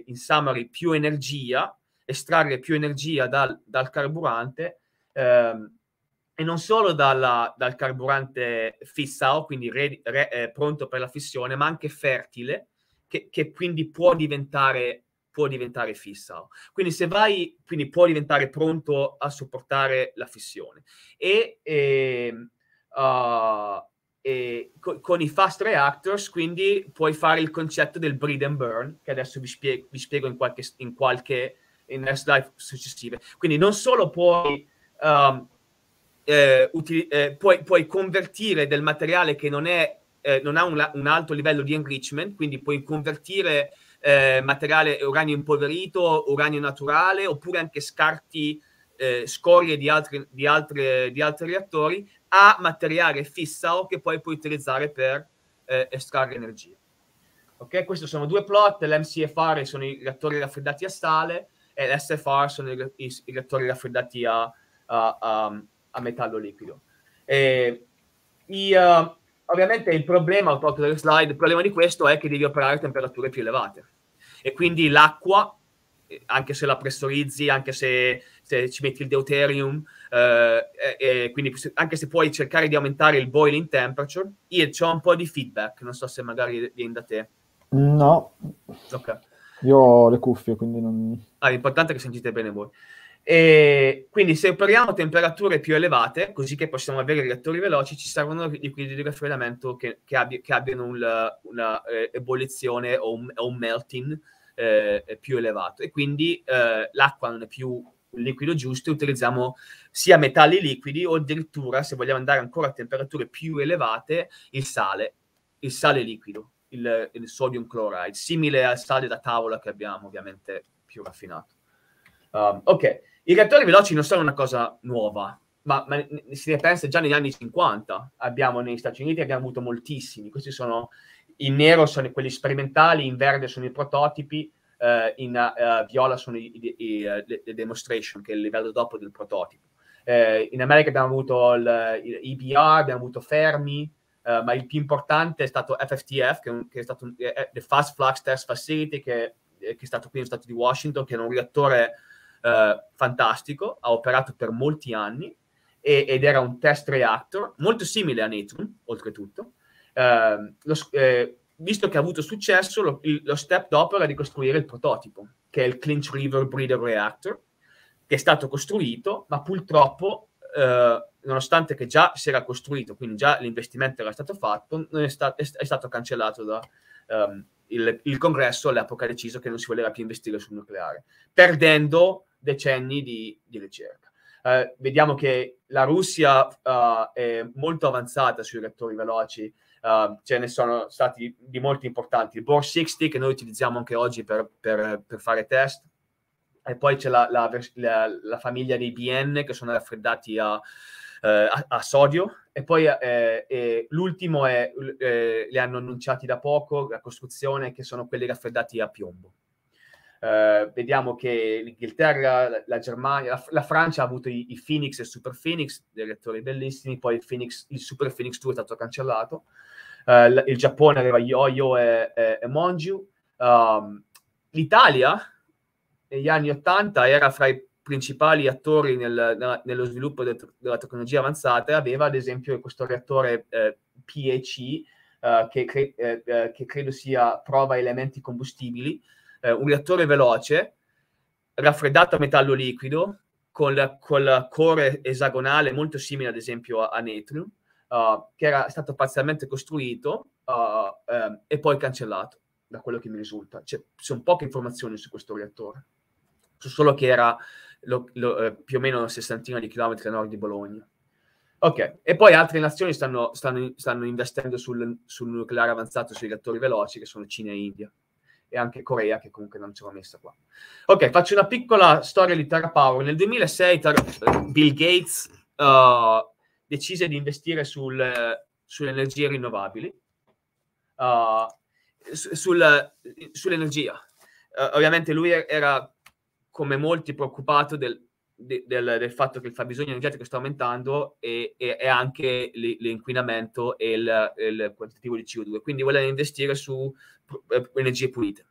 in summary più energia, estrarre più energia dal, dal carburante ehm, e non solo dalla, dal carburante fissao, quindi re, re, eh, pronto per la fissione, ma anche fertile, che, che quindi può diventare, può diventare fissao. Quindi se vai, quindi può diventare pronto a sopportare la fissione. E, e, uh, e co- con i fast reactors, quindi puoi fare il concetto del breed and burn, che adesso vi spiego, vi spiego in qualche, in qualche in slide successive. Quindi non solo puoi... Um, eh, utili- eh, puoi, puoi, convertire del materiale che non, è, eh, non ha un, un, alto livello di enrichment, quindi puoi convertire eh, materiale uranio impoverito, uranio naturale, oppure anche scarti, eh, scorie di altri, di, altre, di altri reattori, a materiale fissao che poi puoi utilizzare per eh, estrarre energia. Ok, questi sono due plot, l'MCFR sono i reattori raffreddati a sale e l'SFR sono i, i, i reattori raffreddati a, a, a a metallo liquido. E, i, uh, ovviamente il problema, ho tolto delle slide, il problema di questo è che devi operare a temperature più elevate e quindi l'acqua, anche se la pressurizzi, anche se, se ci metti il deuterium, eh, e, quindi anche se puoi cercare di aumentare il boiling temperature, io ho un po' di feedback, non so se magari viene da te. No. Ok. Io ho le cuffie, quindi non... Ah, l'importante è che sentite bene voi. E quindi se operiamo a temperature più elevate, così che possiamo avere reattori veloci, ci servono liquidi di raffreddamento che, che, abbi- che abbiano una, una eh, ebollizione o un, o un melting eh, più elevato. E quindi eh, l'acqua non è più il liquido giusto, utilizziamo sia metalli liquidi o addirittura, se vogliamo andare ancora a temperature più elevate, il sale, il sale liquido, il, il sodium chloride, simile al sale da tavola che abbiamo, ovviamente più raffinato. Um, ok, i reattori veloci non sono una cosa nuova, ma, ma si ripensa già negli anni 50. Abbiamo negli Stati Uniti abbiamo avuto moltissimi. Questi sono in nero sono quelli sperimentali, in verde sono i prototipi, uh, in uh, viola sono i, i, i, eh, le, le, demonstration, che è il livello dopo del prototipo. Uh, in America abbiamo avuto EBR, abbiamo avuto Fermi, ma il più importante è stato FFTF, che, che è stato un, è, the Fast Flux Test Facility, che, che, è stato qui nello Stato di Washington, che è un reattore fantastico, ha operato per molti anni e, ed era un test reactor molto simile a Neutron, oltretutto. Uh, lo, eh, visto che ha avuto successo, lo, il, lo, step dopo era di costruire il prototipo, che è il Clinch River Breeder Reactor, che è stato costruito, ma purtroppo, eh, nonostante che già si era costruito, quindi già l'investimento era stato fatto, è, sta, è, stato cancellato da... Um, il, il, congresso all'epoca ha deciso che non si voleva più investire sul nucleare, perdendo decenni di, di ricerca. Uh, vediamo che la Russia uh, è molto avanzata sui reattori veloci, Uh, ce ne sono stati di molti importanti. Il Bore 60 che noi utilizziamo anche oggi per, per, per fare test. E poi c'è la, la, la, la, famiglia dei BN che sono raffreddati a, eh, a, a sodio. E poi eh, eh, l'ultimo è, eh, li hanno annunciati da poco, la costruzione, che sono quelli raffreddati a piombo. Uh, vediamo che l'Inghilterra, la, Germania, la, Francia ha avuto i, i, Phoenix e il Super Phoenix, dei reattori bellissimi, poi il, Phoenix, il Super Phoenix 2 è stato cancellato, uh, il Giappone aveva Yo-Yo e, e, e Monju, um, l'Italia negli anni 80 era fra i principali attori nel, nello sviluppo de, della tecnologia avanzata e aveva ad esempio questo reattore eh, PEC uh, che, cre- eh, eh, che credo sia prova elementi combustibili, eh, un reattore veloce, raffreddato a metallo liquido, con la core esagonale molto simile ad esempio a, a Netrium, uh, che era stato parzialmente costruito um, e poi cancellato, da quello che mi risulta. Ci sono poche informazioni su questo reattore, solo che era lo, lo, eh, più o meno una sessantina di chilometri a nord di Bologna. Ok, e poi altre nazioni stanno, stanno, stanno investendo sul, sul nucleare avanzato, sui reattori veloci, che sono Cina e India e anche Corea che comunque non ce l'ho messa qua. Ok, faccio una piccola storia di Terra Power. Nel 2006 Terra, Bill Gates uh, decise di investire sul, sulle energie rinnovabili, uh, sul, sull'energia. Ovviamente lui era, come molti, preoccupato del, del, del, fatto che il fabbisogno energetico sta aumentando e, e, e anche l'inquinamento e il, il, quantitativo di CO2. Quindi voleva investire su eh, energie pulite.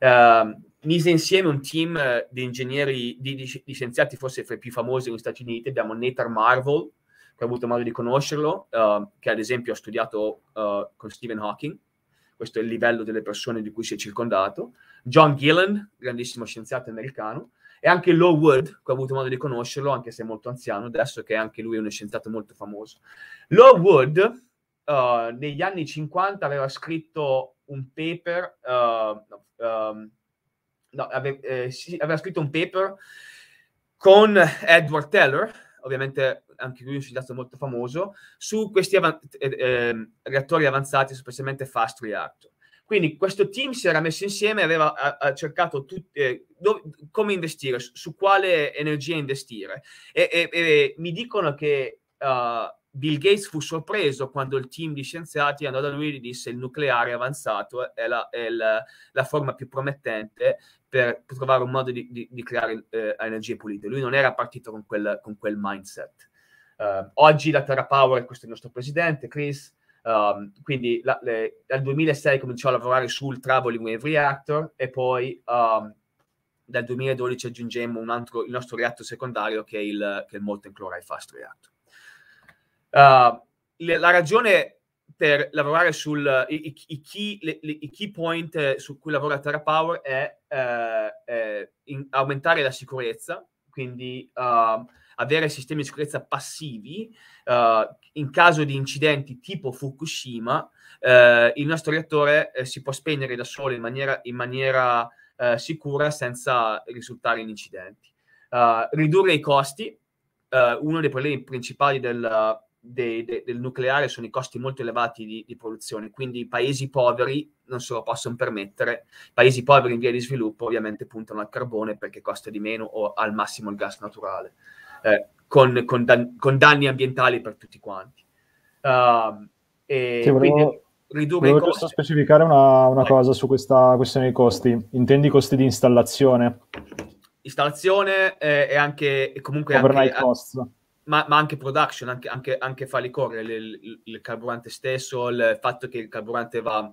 Uh, mise insieme un team uh, di ingegneri, di, di, di, scienziati forse fra i più famosi negli Stati Uniti. Abbiamo Nathan Marvel, che ho avuto modo di conoscerlo, uh, che ad esempio ha studiato con Stephen Hawking. Questo è il livello delle persone di cui si è circondato. John Gillen, grandissimo scienziato americano e anche Low Wood, che ho avuto modo di conoscerlo, anche se è molto anziano adesso, che anche lui è uno scienziato molto famoso. Low Wood, uh, negli anni 50, aveva scritto un paper, uh, um, no, ave, eh, sì, aveva scritto un paper con Edward Teller, ovviamente anche lui è un scienziato molto famoso, su questi avan- eh, eh, reattori avanzati, specialmente fast reactor. Quindi questo team si era messo insieme e aveva ha, ha cercato tut, eh, dove, come investire, su, su, quale energia investire. E, e, e mi dicono che uh, Bill Gates fu sorpreso quando il team di scienziati andò da lui e gli disse il nucleare avanzato è la, è la, la forma più promettente per, per, trovare un modo di, di, di creare eh, energie pulite. Lui non era partito con quel, con quel mindset. Uh, oggi la Terra Power, questo è il nostro presidente, Chris, Um, quindi la, le, dal 2006 cominciò a lavorare sul Traveling Wave Reactor e poi um, dal 2012 aggiungemmo un altro, il nostro reattor secondario che è il, che è il Molten Chloride Fast Reactor. Uh, le, la ragione per lavorare sul i, i, key, le, i key point eh, su cui lavora Terra Power è eh, eh, aumentare la sicurezza, quindi uh, avere sistemi di sicurezza passivi uh, in caso di incidenti tipo Fukushima, uh, il nostro reattore uh, si può spegnere da solo in maniera, in maniera sicura senza risultare in incidenti. ridurre i costi, uno dei problemi principali del, de, de, del nucleare sono i costi molto elevati di, di, produzione, quindi i paesi poveri non se lo possono permettere. I paesi poveri in via di sviluppo ovviamente puntano al carbone perché costa di meno o al massimo il gas naturale, eh, con, con, dan- con, danni ambientali per tutti quanti. Uh, e sì, volevo, ridurre volevo costi. specificare una, una cosa su questa questione dei costi. Intendi i costi di installazione? Installazione eh, e anche e comunque Overnight anche, costs ma, ma, anche production, anche, anche, anche farli correre il, il, il, carburante stesso, il fatto che il carburante va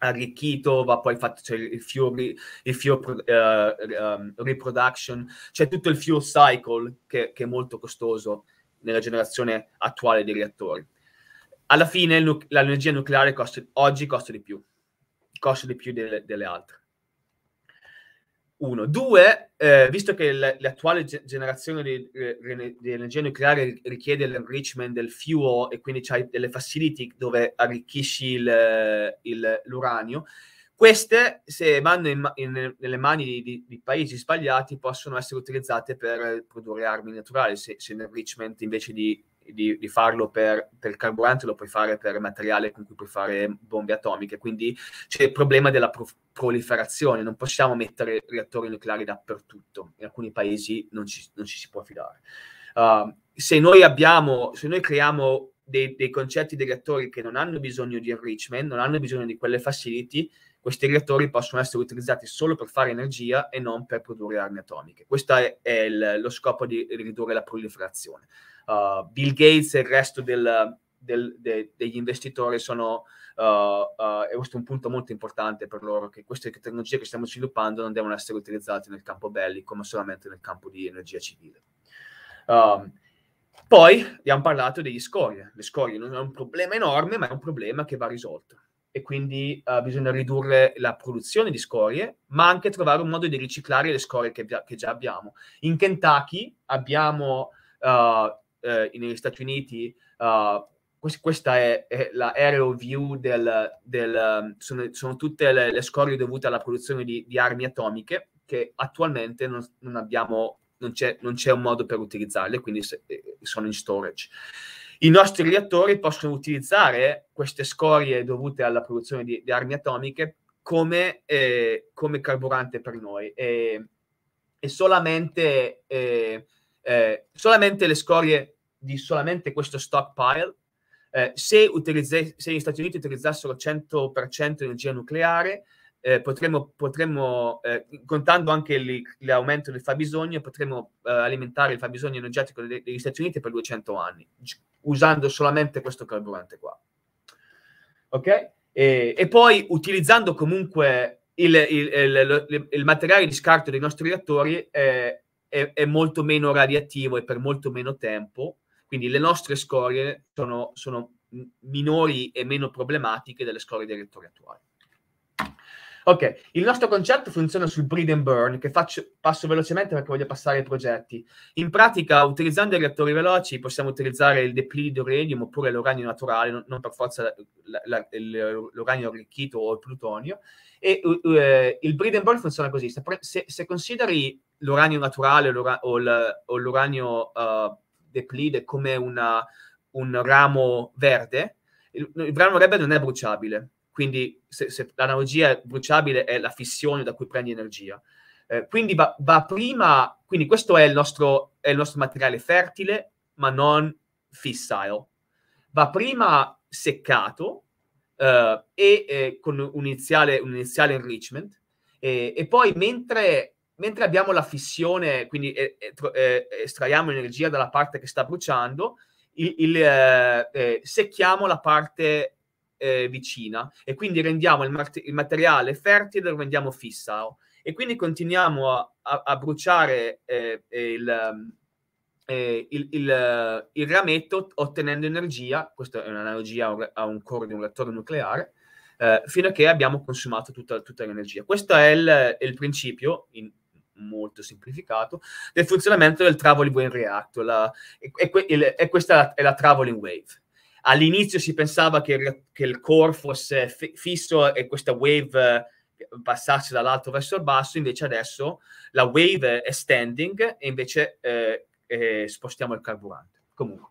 arricchito, va poi fatto cioè il fuel, il fuel uh, um, reproduction, c'è tutto il fuel cycle che, che, è molto costoso nella generazione attuale dei reattori. Alla fine l'energia nucleare costa, oggi costa di più, costa di più delle, delle altre. Uno. Due, eh, visto che l'attuale generazione di, di, energia nucleare richiede l'enrichment del fuel e quindi c'hai delle facility dove arricchisci il, il, l'uranio, queste, se vanno in, in, nelle mani di, di, di, paesi sbagliati, possono essere utilizzate per produrre armi naturali, se, se l'enrichment invece di di, di farlo per, per, carburante, lo puoi fare per materiale con cui puoi fare bombe atomiche. Quindi c'è il problema della pro- proliferazione, non possiamo mettere reattori nucleari dappertutto, in alcuni paesi non ci, non ci si può fidare. Uh, se noi abbiamo, se noi creiamo dei, dei, concetti di reattori che non hanno bisogno di enrichment, non hanno bisogno di quelle facility, questi reattori possono essere utilizzati solo per fare energia e non per produrre armi atomiche. Questo è, il, lo scopo di ridurre la proliferazione uh, Bill Gates e il resto del, del, de, degli investitori sono, uh, uh, e questo è un punto molto importante per loro, che queste tecnologie che stiamo sviluppando non devono essere utilizzate nel campo bellico, ma solamente nel campo di energia civile. Um, poi abbiamo parlato degli scorie. Le scorie non è un problema enorme, ma è un problema che va risolto. E quindi uh, bisogna ridurre la produzione di scorie, ma anche trovare un modo di riciclare le scorie che, che già abbiamo. In Kentucky abbiamo uh, eh, negli Stati Uniti, uh, questa è, è la aerial view del, del um, sono, sono, tutte le, le, scorie dovute alla produzione di, di armi atomiche che attualmente non, non abbiamo, non c'è, non c'è, un modo per utilizzarle, quindi se, sono in storage. I nostri reattori possono utilizzare queste scorie dovute alla produzione di, di armi atomiche come, eh, come, carburante per noi. E, e solamente eh, eh, solamente le scorie di solamente questo stockpile, eh, se, se, gli Stati Uniti utilizzassero 100% energia nucleare, eh, potremmo, potremmo eh, contando anche li, l'aumento del fabbisogno, potremmo eh, alimentare il fabbisogno energetico degli, degli Stati Uniti per 200 anni, usando solamente questo carburante qua. Ok? E, e poi utilizzando comunque il, il, il, il, materiale di scarto dei nostri reattori, eh, è, è, molto meno radioattivo e per molto meno tempo, quindi le nostre scorie sono, sono minori e meno problematiche delle scorie dei reattori attuali. Ok, il nostro concetto funziona sul breed and burn, che faccio, passo velocemente perché voglio passare ai progetti. In pratica, utilizzando i reattori veloci, possiamo utilizzare il depleted uranium oppure l'uranio naturale, non, non per forza la, la, l'uranio arricchito o il plutonio. E uh, il breed and burn funziona così: se, se, consideri l'uranio naturale o, l, o l'uranio uh, depleted come una, un ramo verde, il, il ramo verde non è bruciabile quindi se, se l'analogia bruciabile è la fissione da cui prendi energia. Eh, quindi va, va, prima, quindi questo è il, nostro, è il nostro materiale fertile, ma non fissile. Va prima seccato eh, e eh, con un iniziale, un iniziale enrichment, e poi mentre, mentre, abbiamo la fissione, quindi eh, eh, estraiamo energia dalla parte che sta bruciando, il, il, eh, secchiamo la parte eh, vicina e quindi rendiamo il, mat- il materiale fertile, lo rendiamo fissao e quindi continuiamo a, a, a bruciare eh, il, eh, il, il, il, rametto ottenendo energia, questa è un'analogia a un core di un reattore nucleare, eh, fino a che abbiamo consumato tutta, tutta l'energia. Questo è il, il principio, in, molto semplificato, del funzionamento del traveling wave reactor. La, e, e, e, questa è la traveling wave. All'inizio si pensava che, che il core fosse f- fisso e questa wave eh, passasse dall'alto verso il basso, invece adesso la wave è standing e invece eh, eh, spostiamo il carburante. Comunque.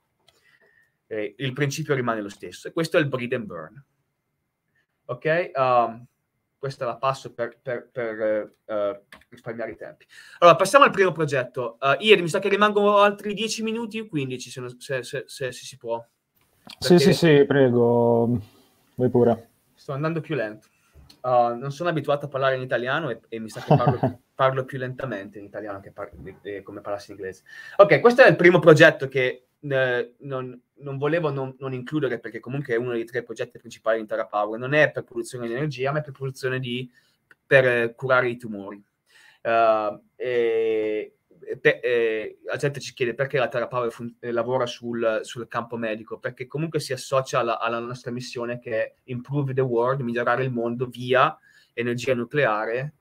Eh, il principio rimane lo stesso e questo è il breed and burn. Ok? Um, questa la passo per, per, per uh, risparmiare i tempi. Allora, passiamo al primo progetto. Uh, Ieri mi sa che rimangono altri 10 minuti o 15, se, se, se, se, si può. Perché sì, sì, sì, prego. Voi pure. Sto andando più lento. Uh, non sono abituato a parlare in italiano e, e mi sa che parlo, <laughs> parlo, più lentamente in italiano che par- eh, come parlassi in inglese. Ok, questo è il primo progetto che eh, non, non, volevo non, non, includere perché comunque è uno dei tre progetti principali di TerraPower. Non è per produzione di energia, ma è per produzione di per eh, curare i tumori. Uh, e, e, e, la gente ci chiede perché la TerraPower fun- eh, lavora sul, sul, campo medico, perché comunque si associa alla, alla, nostra missione che è improve the world, migliorare il mondo via energia nucleare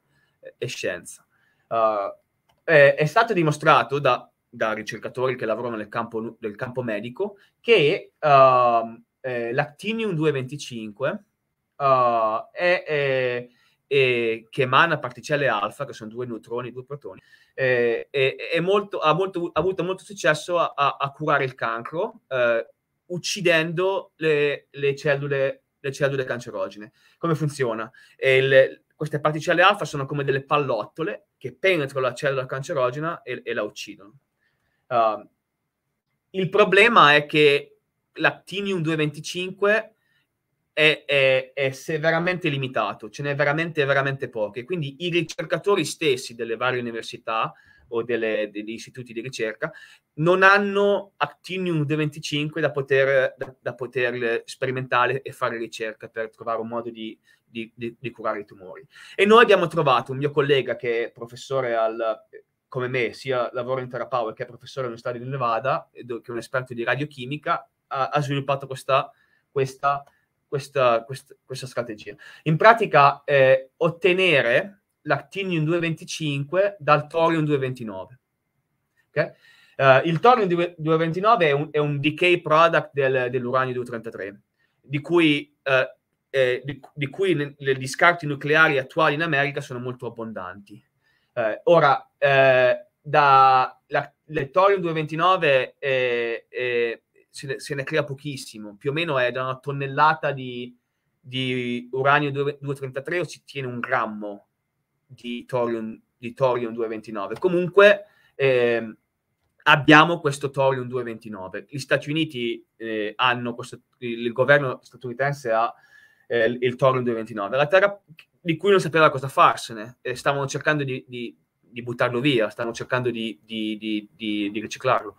e scienza. Uh, è, è stato dimostrato da da ricercatori che lavorano nel campo, nel campo medico, che uh, eh, l'actinium 225 uh, è, è, è, che emana particelle alfa, che sono due neutroni, due protoni, è, molto, ha, molto, ha, avuto molto successo a, a curare il cancro, uh, uccidendo le, le, cellule, le, cellule, cancerogene. Come funziona? Il, queste particelle alfa sono come delle pallottole che penetrano la cellula cancerogena e, e la uccidono. Uh, il problema è che l'Actinium 225 è, è, è, severamente limitato, ce n'è veramente, veramente poche. Quindi i ricercatori stessi delle varie università o delle, degli istituti di ricerca non hanno Actinium 225 da poter, da, da poter sperimentare e fare ricerca per trovare un modo di, di, di, di curare i tumori. E noi abbiamo trovato un mio collega che è professore al come me, sia lavora in TerraPower che è professore all'Università di Nevada, che è un esperto di radiochimica, ha, ha sviluppato questa, questa, questa, questa, questa, strategia. In pratica, eh, ottenere l'actinium 225 dal thorium 229. Okay? Uh, il thorium 229 è un, è un decay product del, dell'uranio 233, di cui, uh, eh, di, di cui le, le discarti nucleari attuali in America sono molto abbondanti. Eh, ora, da la, l'Ethorium 229 eh, eh, se, ne, se, ne, crea pochissimo, più o meno è da una tonnellata di, di uranio 233 o si tiene un grammo di thorium, di thorium 229. Comunque eh, abbiamo questo thorium 229. Gli Stati Uniti eh, hanno questo, il governo statunitense ha eh, il thorium 229. La Terra di cui non sapeva cosa farsene stavano cercando di, di, di buttarlo via, stavano cercando di, di riciclarlo.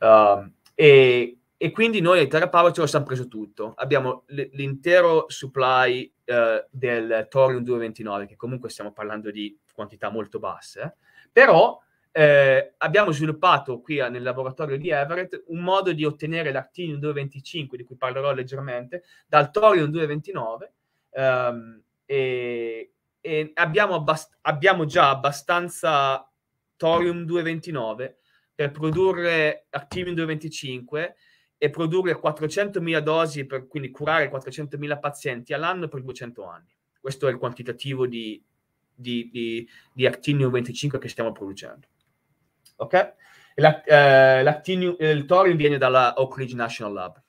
Uh, e, e, quindi noi a Terra Power ce lo siamo preso tutto. Abbiamo l'intero supply uh, del Thorium 229, che comunque stiamo parlando di quantità molto basse, eh? però eh, abbiamo sviluppato qui nel laboratorio di Everett un modo di ottenere l'actinium 225, di cui parlerò leggermente, dal thorium 229 um, e, e abbiamo, abbast- abbiamo, già abbastanza thorium 229 per produrre actinium 225 e produrre 400.000 dosi per quindi curare 400.000 pazienti all'anno per 200 anni. Questo è il quantitativo di, di, di, di actinium 25 che stiamo producendo. Ok? La, eh, il thorium viene dalla Oak Ridge National Lab.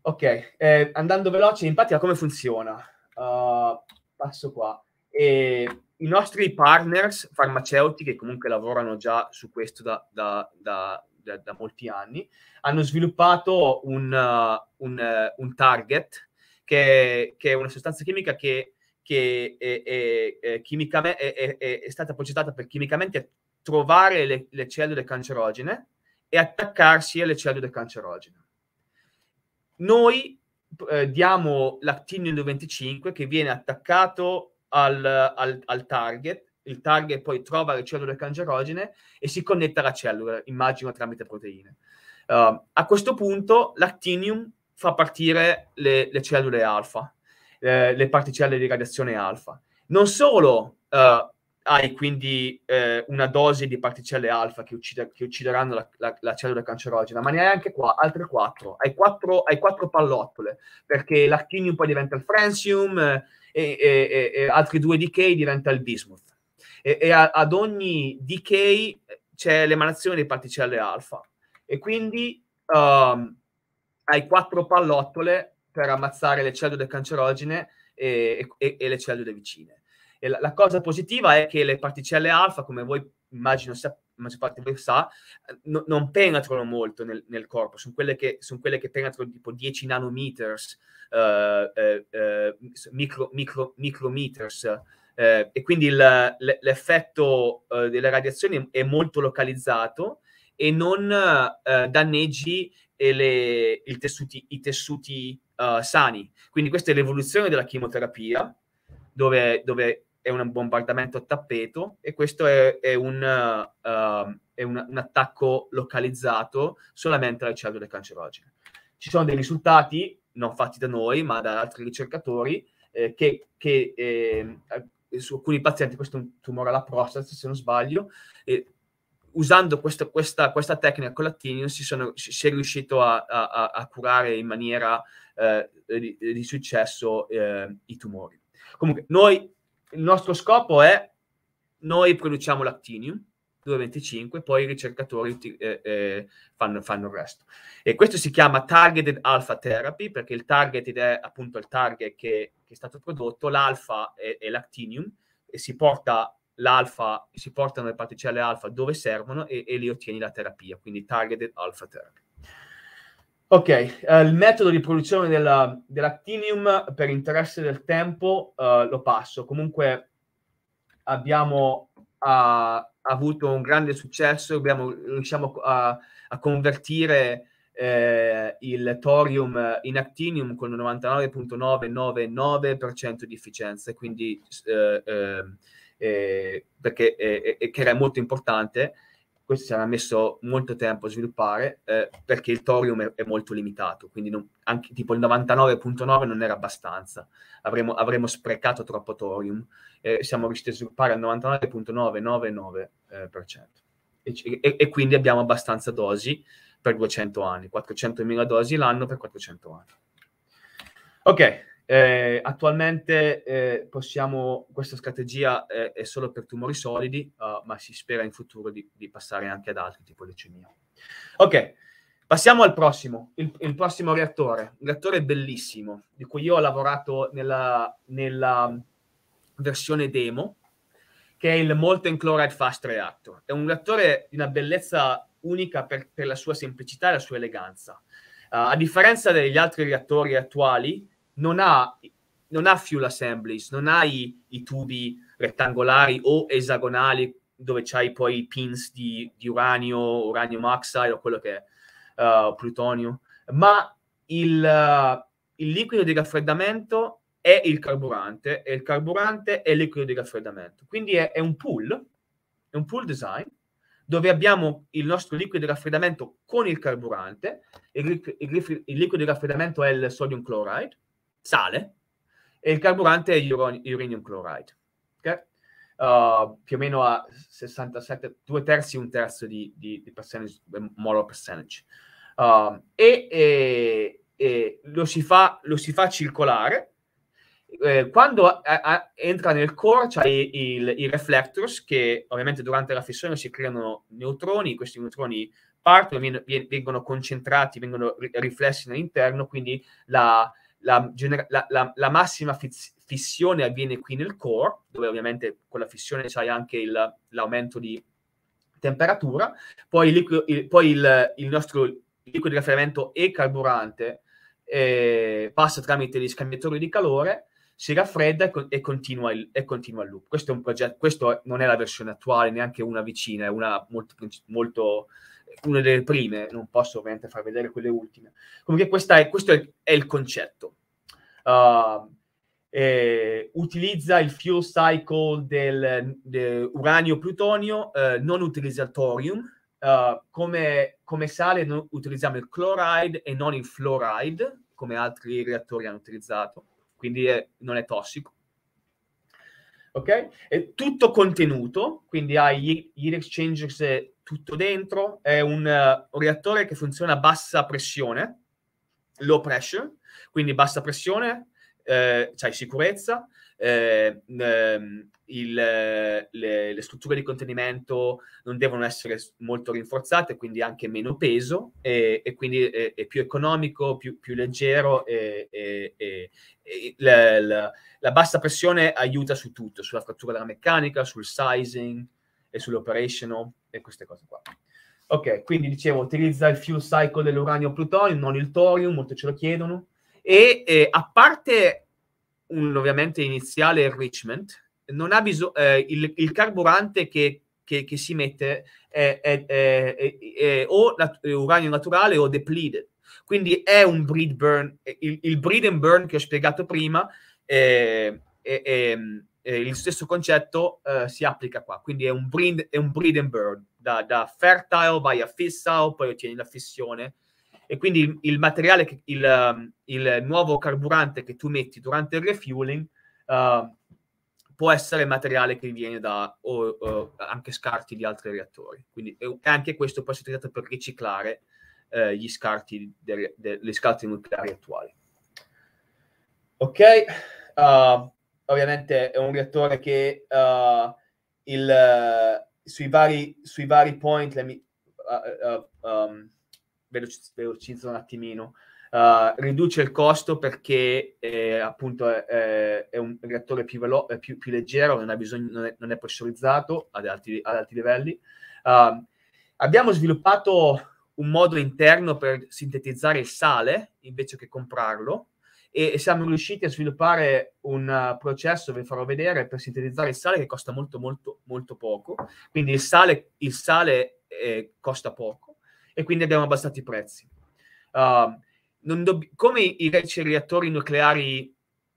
Ok, eh, andando veloce, in pratica come funziona? Uh, passo qua. E I nostri partners farmaceutici, che comunque lavorano già su questo da, da, da, da molti anni, hanno sviluppato un, uh, un, uh, un target che, che, è una sostanza chimica che, che è, è, è, chimicamente, è, stata progettata per chimicamente trovare le, le cellule cancerogene e attaccarsi alle cellule cancerogene. Noi eh, diamo l'actinium 25 che viene attaccato al, al, al, target, il target poi trova le cellule cancerogene e si connette alla cellula, immagino tramite proteine. Uh, a questo punto l'actinium fa partire le, le cellule alfa, eh, le particelle di radiazione alfa. Non solo uh, hai quindi eh, una dose di particelle alfa che, uccide, che uccideranno la, la, la, cellula cancerogena, ma ne hai anche qua, altre quattro. Hai quattro, hai quattro pallottole, perché l'actinium poi diventa il francium eh, e, e, e, altri due decay diventa il bismuth. E, a, ad ogni decay c'è l'emanazione di particelle alfa. E quindi um, hai quattro pallottole per ammazzare le cellule cancerogene e, e, e le cellule vicine. E la, la, cosa positiva è che le particelle alfa, come voi immagino la maggior parte di voi sa, no, non penetrano molto nel, nel corpo, sono quelle, che, sono quelle che penetrano tipo 10 nanometers, uh, uh, uh, micro, micro, micrometers, e quindi il, l'effetto delle radiazioni è molto localizzato e non danneggi le, tessuti, i tessuti sani. Quindi questa è l'evoluzione della chemioterapia, dove, dove è un bombardamento a tappeto e questo è, è, un, uh, è un, un, attacco localizzato solamente alle cellule cancerogene. Ci sono dei risultati, non fatti da noi, ma da altri ricercatori, eh, che, che eh, su alcuni pazienti, questo è un tumore alla prostata, se non sbaglio, eh, usando questa, questa, questa, tecnica con l'actinio si, sono, si, è riuscito a, a, a curare in maniera eh, di, di, successo eh, i tumori. Comunque, noi il nostro scopo è noi produciamo l'actinium 225, poi i ricercatori eh, eh, fanno, fanno, il resto. E questo si chiama Targeted Alpha Therapy perché il targeted è appunto il target che, che è stato prodotto, l'alfa è, è l'actinium e si porta l'alfa, si portano le particelle alfa dove servono e, e lì ottieni la terapia, quindi Targeted Alpha Therapy. Ok, uh, il metodo di produzione della, dell'actinium per interesse del tempo uh, lo passo. Comunque abbiamo uh, avuto un grande successo, abbiamo, riusciamo a, a convertire eh, il thorium in actinium con il 99.999% di efficienza, quindi eh, eh, perché che era molto importante questo era messo molto tempo a sviluppare eh, perché il thorium è, è molto limitato, quindi non, anche tipo il 99.9 non era abbastanza, avremmo, avremmo sprecato troppo thorium e siamo riusciti a sviluppare al 99.999%. Eh, e, e, e, quindi abbiamo abbastanza dosi per 200 anni, 400.000 dosi l'anno per 400 anni. Ok, eh, attualmente eh, possiamo, questa strategia è, è, solo per tumori solidi, uh, ma si spera in futuro di, di passare anche ad altri tipo leucemia. Ok, passiamo al prossimo, il, il, prossimo reattore, un reattore bellissimo, di cui io ho lavorato nella, nella versione demo, che è il Molten Chloride Fast Reactor. È un reattore di una bellezza unica per, per la sua semplicità e la sua eleganza. Uh, a differenza degli altri reattori attuali, non ha, non ha fuel assemblies, non ha i, tubi rettangolari o esagonali dove c'hai poi i pins di, di uranio, uranio oxide o quello che è uh, plutonio, ma il, uh, il liquido di raffreddamento è il carburante e il carburante è il liquido di raffreddamento. Quindi è, è un pool, è un pool design dove abbiamo il nostro liquido di raffreddamento con il carburante, il, il, il liquido di raffreddamento è il sodium chloride, sale e il carburante è uranium chloride. Okay? Uh, più o meno a 67, due terzi, un terzo di, di, di percentage, molar percentage. Uh, e, e, e lo, si fa, lo, si fa, circolare. Eh, quando a, a, entra nel core c'è il, il, reflectors che ovviamente durante la fissione si creano neutroni, questi neutroni partono, vengono concentrati, vengono riflessi all'interno, quindi la, la, la, la, la massima fissione avviene qui nel core, dove ovviamente con la fissione c'hai anche il, l'aumento di temperatura, poi, il, liquido, il, poi il, nostro liquido di raffreddamento e carburante eh, passa tramite gli scambiatori di calore, si raffredda e, e, continua il, e, continua il, loop. Questo è un progetto, questo non è la versione attuale, neanche una vicina, è una molto, molto una delle prime, non posso ovviamente far vedere quelle ultime. Comunque è, questo è, è, il concetto. Uh, eh, utilizza il fuel cycle del, del uranio-plutonio, eh, non utilizza il thorium. Uh, come, come, sale no, utilizziamo il chloride e non il fluoride, come altri reattori hanno utilizzato, quindi è, non è tossico. Ok? È tutto contenuto, quindi hai gli exchangers tutto dentro, è un, uh, reattore che funziona a bassa pressione, low pressure, quindi bassa pressione, eh, c'hai sicurezza, eh, ehm, il, le, le, strutture di contenimento non devono essere molto rinforzate, quindi anche meno peso e, e quindi è, è, più economico, più, più leggero e, e, la, la, la, bassa pressione aiuta su tutto, sulla frattura della meccanica, sul sizing e sull'operational e queste cose qua. Ok, quindi dicevo, utilizza il fuel cycle dell'uranio plutonio, non il thorium, molti ce lo chiedono. E a parte un ovviamente iniziale enrichment, non ha bisogno, eh, il, il, carburante che, che, che, si mette è, è, è, è o nat- uranio naturale o depleted. Quindi è un breed burn. Il, il breed and burn che ho spiegato prima è, il stesso concetto uh, si applica qua. Quindi è un breed, un breed and burn. Da, da fertile vai a fissile, poi ottieni la fissione e quindi il, il materiale, che, il, um, il, nuovo carburante che tu metti durante il refueling uh, può essere materiale che viene da o, o anche scarti di altri reattori. Quindi anche questo può essere utilizzato per riciclare eh, gli scarti delle, delle scarti nucleari attuali. Ok, uh, ovviamente è un reattore che uh, il, uh, sui, vari, sui vari point, le, um, velocizzo un attimino, Uh, riduce il costo perché eh, appunto è, è, un reattore più, velo- più, più leggero, non, bisogno, non, è, non, è, pressurizzato ad alti, ad alti livelli. Uh, abbiamo sviluppato un modo interno per sintetizzare il sale invece che comprarlo e siamo riusciti a sviluppare un uh, processo, vi farò vedere, per sintetizzare il sale che costa molto molto molto poco. Quindi il sale, il sale eh, costa poco e quindi abbiamo abbassato i prezzi. Uh, dobb- come i reattori nucleari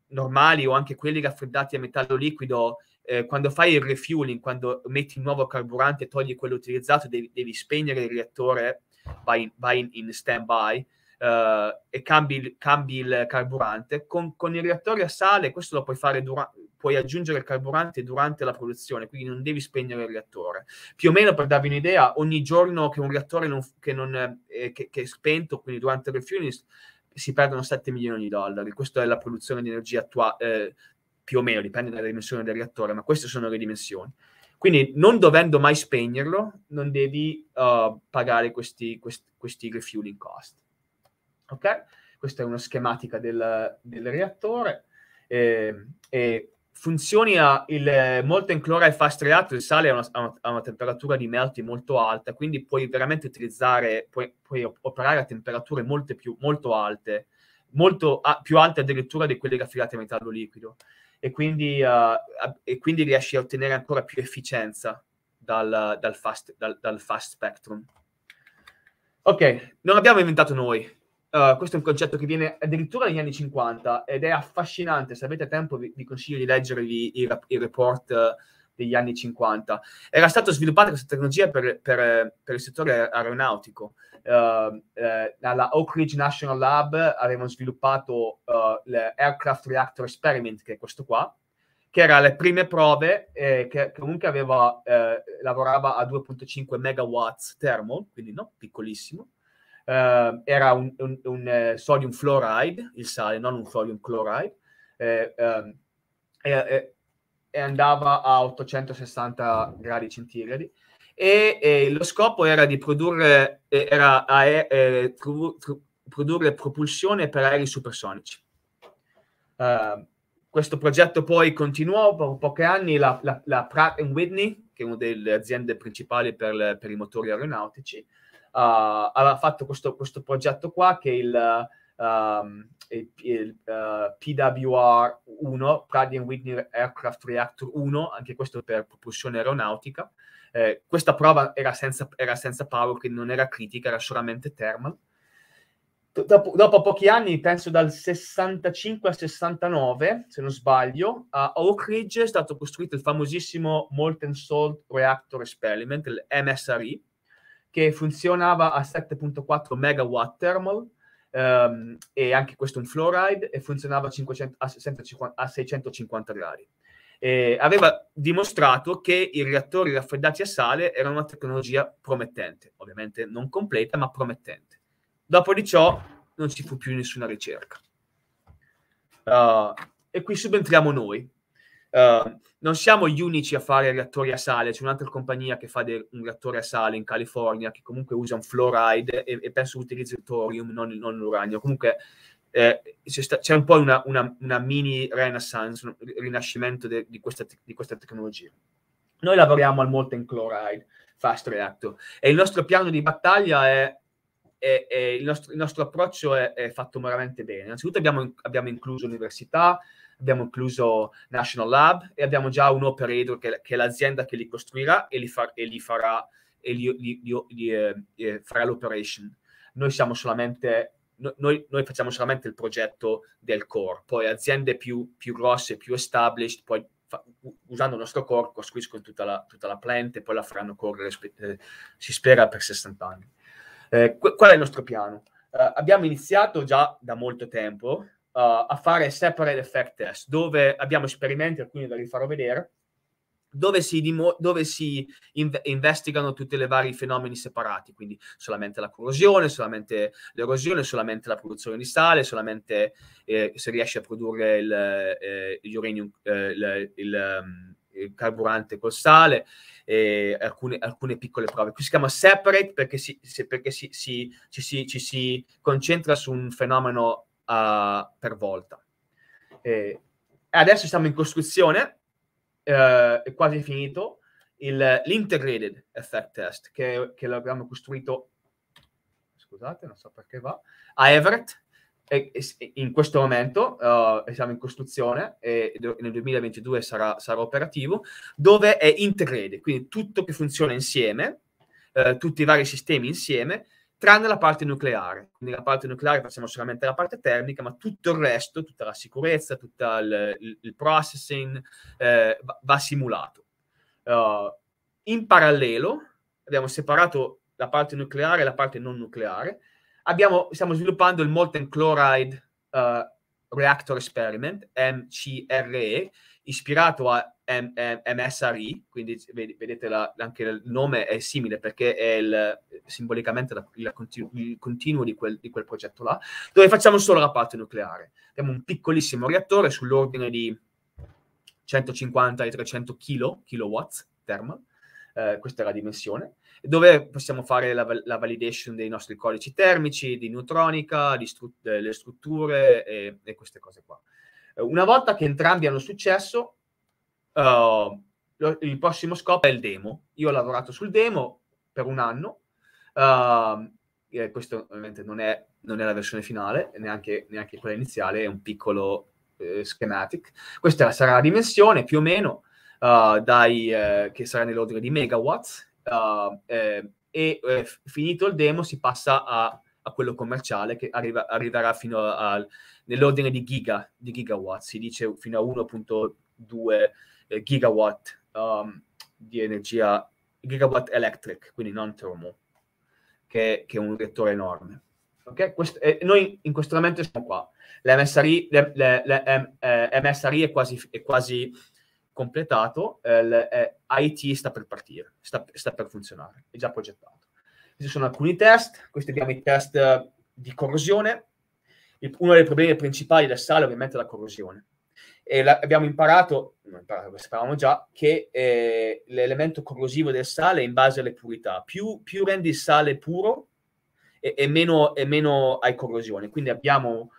normali o anche quelli raffreddati a metallo liquido, eh, quando fai il refueling, quando metti un nuovo carburante e togli quello utilizzato, devi, devi spegnere il reattore, vai in, vai in, in stand-by uh, e cambi, cambi, il carburante. Con, con i reattori a sale questo lo puoi fare durante puoi aggiungere il carburante durante la produzione, quindi non devi spegnere il reattore. Più o meno per darvi un'idea, ogni giorno che un reattore non, che, non, eh, che, che, è spento, quindi durante il refueling, si perdono 7 milioni di dollari. Questa è la produzione di energia attuale, eh, più o meno, dipende dalla dimensione del reattore, ma queste sono le dimensioni. Quindi non dovendo mai spegnerlo, non devi uh, pagare questi, questi, questi, refueling cost. Ok? Questa è una schematica del, del reattore. Eh, e funzioni a il molten chloride fast reactor, il sale ha una, ha una, temperatura di melting molto alta, quindi puoi veramente utilizzare, puoi, puoi operare a temperature molto più molto alte, molto a, più alte addirittura di quelle raffinate a metallo liquido. E quindi, uh, e quindi, riesci a ottenere ancora più efficienza dal, dal, fast, dal, dal fast spectrum. Ok, non abbiamo inventato noi, Uh, questo è un concetto che viene addirittura negli anni 50 ed è affascinante. Se avete tempo, vi, vi consiglio di leggervi i, i report uh, degli anni 50. Era stata sviluppata questa tecnologia per, per, per il settore aeronautico. Uh, alla Oak Ridge National Lab avevano sviluppato l'Aircraft Reactor Experiment, che è questo qua, che era le prime prove, eh, che comunque aveva, eh, lavorava a 2.5 megawatts thermal, quindi no, piccolissimo, uh, era un, un, un uh, sodium fluoride, il sale, non un sodium chloride, eh, um, e, andava a 860 gradi centigradi. E, e lo scopo era di produrre, era a, eh, tru, tru, produrre propulsione per aerei supersonici. Uh, questo progetto poi continuò per pochi anni, la, la, la Pratt Whitney, che è una delle aziende principali per, le, per i motori aeronautici, uh, aveva fatto questo, questo, progetto qua che è il, um, il, il uh, eh, PWR-1, Pratt Whitney Aircraft Reactor 1, anche questo per propulsione aeronautica. Eh, questa prova era senza, era senza power, quindi non era critica, era solamente thermal. Dopo, dopo, pochi anni, penso dal 65 al 69, se non sbaglio, a Oak Ridge è stato costruito il famosissimo Molten Salt Reactor Experiment, il MSRE, che funzionava a 7.4 megawatt thermal um, e anche questo un fluoride e funzionava a, 500, a, 650, a 650 gradi. E aveva dimostrato che i reattori raffreddati a sale erano una tecnologia promettente, ovviamente non completa, ma promettente. Dopo di ciò non ci fu più nessuna ricerca. Uh, e qui subentriamo noi. Uh, non siamo gli unici a fare reattori a sale, c'è un'altra compagnia che fa de- un reattore a sale in California che comunque usa un fluoride e, e penso utilizzi il thorium, non, non l'uranio. Comunque eh, c'è, sta- c'è, un po' una, una, una, mini renaissance, un rinascimento de- di, questa te- di questa tecnologia. Noi lavoriamo al molten chloride fast reactor e il nostro piano di battaglia è e, e il, nostro, il, nostro, approccio è, è, fatto veramente bene. Innanzitutto abbiamo, abbiamo, incluso università, abbiamo incluso National Lab e abbiamo già un operator che, che è l'azienda che li costruirà e li, fa, e li farà, e li, li, eh, eh, farà l'operation. Noi siamo solamente noi, noi, facciamo solamente il progetto del core, poi aziende più, più grosse, più established, poi fa, usando il nostro core costruiscono tutta la, tutta la plant e poi la faranno correre, eh, si spera, per 60 anni. Eh, qual è il nostro piano? Uh, abbiamo iniziato già da molto tempo uh, a fare separate effect test, dove abbiamo esperimenti, alcuni ve li farò vedere, dove si, dimo- dove si inv- investigano tutti i vari fenomeni separati, quindi solamente la corrosione, solamente l'erosione, solamente la produzione di sale, solamente eh, se riesce a produrre il, eh, uranium, eh, il, il, um, il carburante col sale, alcune, alcune, piccole prove. Qui si chiama separate perché, si, perché si, si, ci, ci si concentra su un fenomeno uh, per volta. E adesso siamo in costruzione, uh, è quasi finito, il, l'integrated effect test che, che l'abbiamo costruito, scusate, non so perché va, a Everett, in questo momento uh, siamo in costruzione e nel 2022 sarà, sarà, operativo, dove è integrated, quindi tutto che funziona insieme, uh, tutti i vari sistemi insieme, tranne la parte nucleare. Quindi la parte nucleare facciamo solamente la parte termica, ma tutto il resto, tutta la sicurezza, tutto il, il, processing eh, va, va, simulato. Uh, in parallelo abbiamo separato la parte nucleare e la parte non nucleare abbiamo, stiamo sviluppando il Molten Chloride uh, Reactor Experiment, MCRE, ispirato a M- M- MSRE, quindi vedete la, anche il nome è simile perché è il, simbolicamente la, la continu- il continuo di quel, di quel, progetto là, dove facciamo solo la parte nucleare. Abbiamo un piccolissimo reattore sull'ordine di 150 ai 300 kilo, kilowatts thermal, eh, questa è la dimensione, dove possiamo fare la, la, validation dei nostri codici termici, di neutronica, di stru- delle strutture e, e, queste cose qua. Una volta che entrambi hanno successo, uh, il prossimo scopo è il demo. Io ho lavorato sul demo per un anno, uh, questo ovviamente non è, non è, la versione finale, neanche, neanche quella iniziale, è un piccolo eh, schematic. Questa sarà la dimensione più o meno, uh, dai, eh, che sarà nell'ordine di megawatts, uh, eh, e eh, finito il demo si passa a, a quello commerciale che arriva, arriverà fino a, a, nell'ordine di giga, di gigawatt, si dice fino a 1.2 eh, gigawatt um, di energia, gigawatt electric, quindi non thermal, che, che è un reattore enorme. Okay? Questo, eh, noi in questo momento siamo qua. L'MSRI, le, le, le, eh, MSRI è quasi, è quasi completato, eh, eh, IT sta per partire, sta, sta, per funzionare, è già progettato. Questi sono alcuni test, questi abbiamo i test di corrosione. Il, uno dei problemi principali del sale ovviamente è la corrosione. E la, abbiamo imparato, sapevamo già, che eh, l'elemento corrosivo del sale è in base alle purità. Più, più rendi il sale puro e, e, meno, e meno hai corrosione. Quindi abbiamo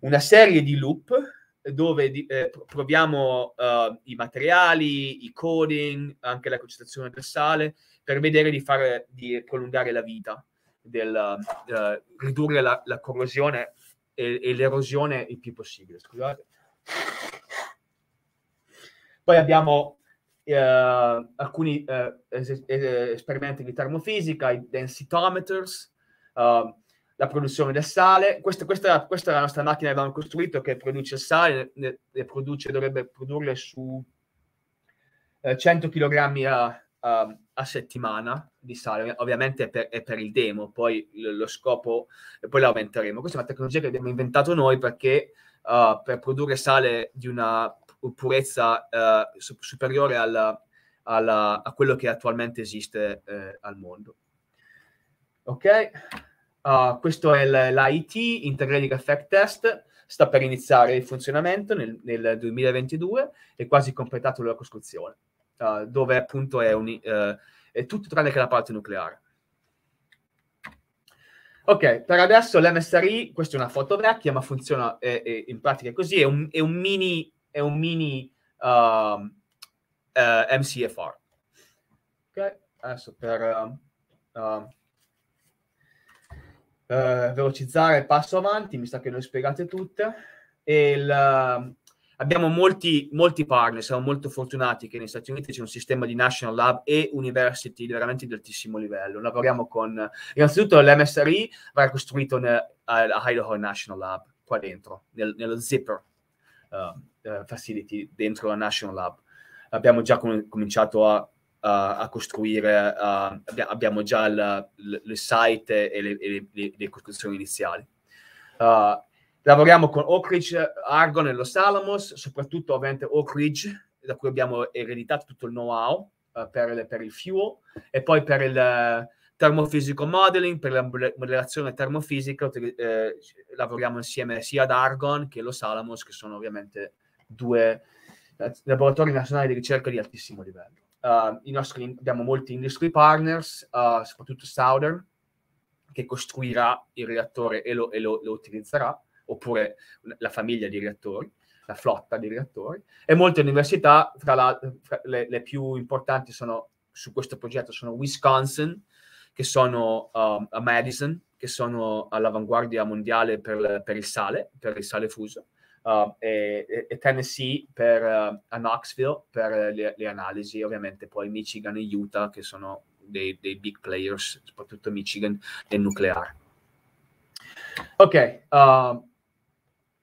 una serie di loop dove eh, proviamo uh, i materiali, i coding, anche la concentrazione del sale, per vedere di, fare, di prolungare la vita, del, uh, ridurre la, la corrosione e, e, l'erosione il più possibile. Scusate. Poi abbiamo uh, alcuni es- es- esperimenti di termofisica, i densitometers, uh, la produzione del sale. Questa, questa, questa, è la nostra macchina che abbiamo costruito che produce sale, ne, ne produce, dovrebbe produrre su eh, 100 kg a, a, a, settimana di sale. Ovviamente è per, è per il demo, poi lo, lo scopo, poi l'aumenteremo. Questa è una tecnologia che abbiamo inventato noi perché uh, per produrre sale di una purezza uh, superiore alla, alla, a quello che attualmente esiste uh, al mondo. Ok? Uh, questo è l'IT, Integrated Effect Test. sta per iniziare il funzionamento nel, nel 2022 e quasi completato la costruzione, uh, dove appunto è, un, uh, è tutto tranne che la parte nucleare. Ok, per adesso l'MSRI, questa è una foto vecchia, ma funziona è, è, in pratica così, è un, è un mini, è un mini uh, uh, MCFR. Ok, adesso per uh, velocizzare passo avanti, mi sa che le ho spiegate tutte. Il, abbiamo molti, molti partner, siamo molto fortunati che negli Stati Uniti c'è un sistema di National Lab e university veramente di altissimo livello. Lavoriamo con, innanzitutto l'MSRI va costruito a Idaho National Lab, qua dentro, nel, nello zipper uh, facility dentro la National Lab. Abbiamo già com- cominciato a, a, a costruire, uh, abbiamo già il, il, il site e le, e le, le costruzioni iniziali. Uh, Lavoriamo con Oak Ridge Argon e Los Alamos, soprattutto ovviamente Oak Ridge, da cui abbiamo ereditato tutto il know-how uh, per, per, il fuel, e poi per il termofisico modeling, per la modellazione termofisica, eh, lavoriamo insieme sia ad Argon che Los Alamos, che sono ovviamente due uh, laboratori nazionali di ricerca di altissimo livello. Uh, nostri, abbiamo molti industry partners, uh, soprattutto Southern, che costruirà il reattore e lo, e lo, lo utilizzerà oppure la famiglia di reattori, la flotta di reattori, e molte università, tra, la, tra le, le, più importanti sono, su questo progetto sono Wisconsin, che sono um, a Madison, che sono all'avanguardia mondiale per, per il sale, per il sale fuso, uh, e, e, Tennessee per, uh, a Knoxville per le, le, analisi, ovviamente poi Michigan e Utah, che sono dei, dei big players, soprattutto Michigan, nel nucleare. Ok, uh,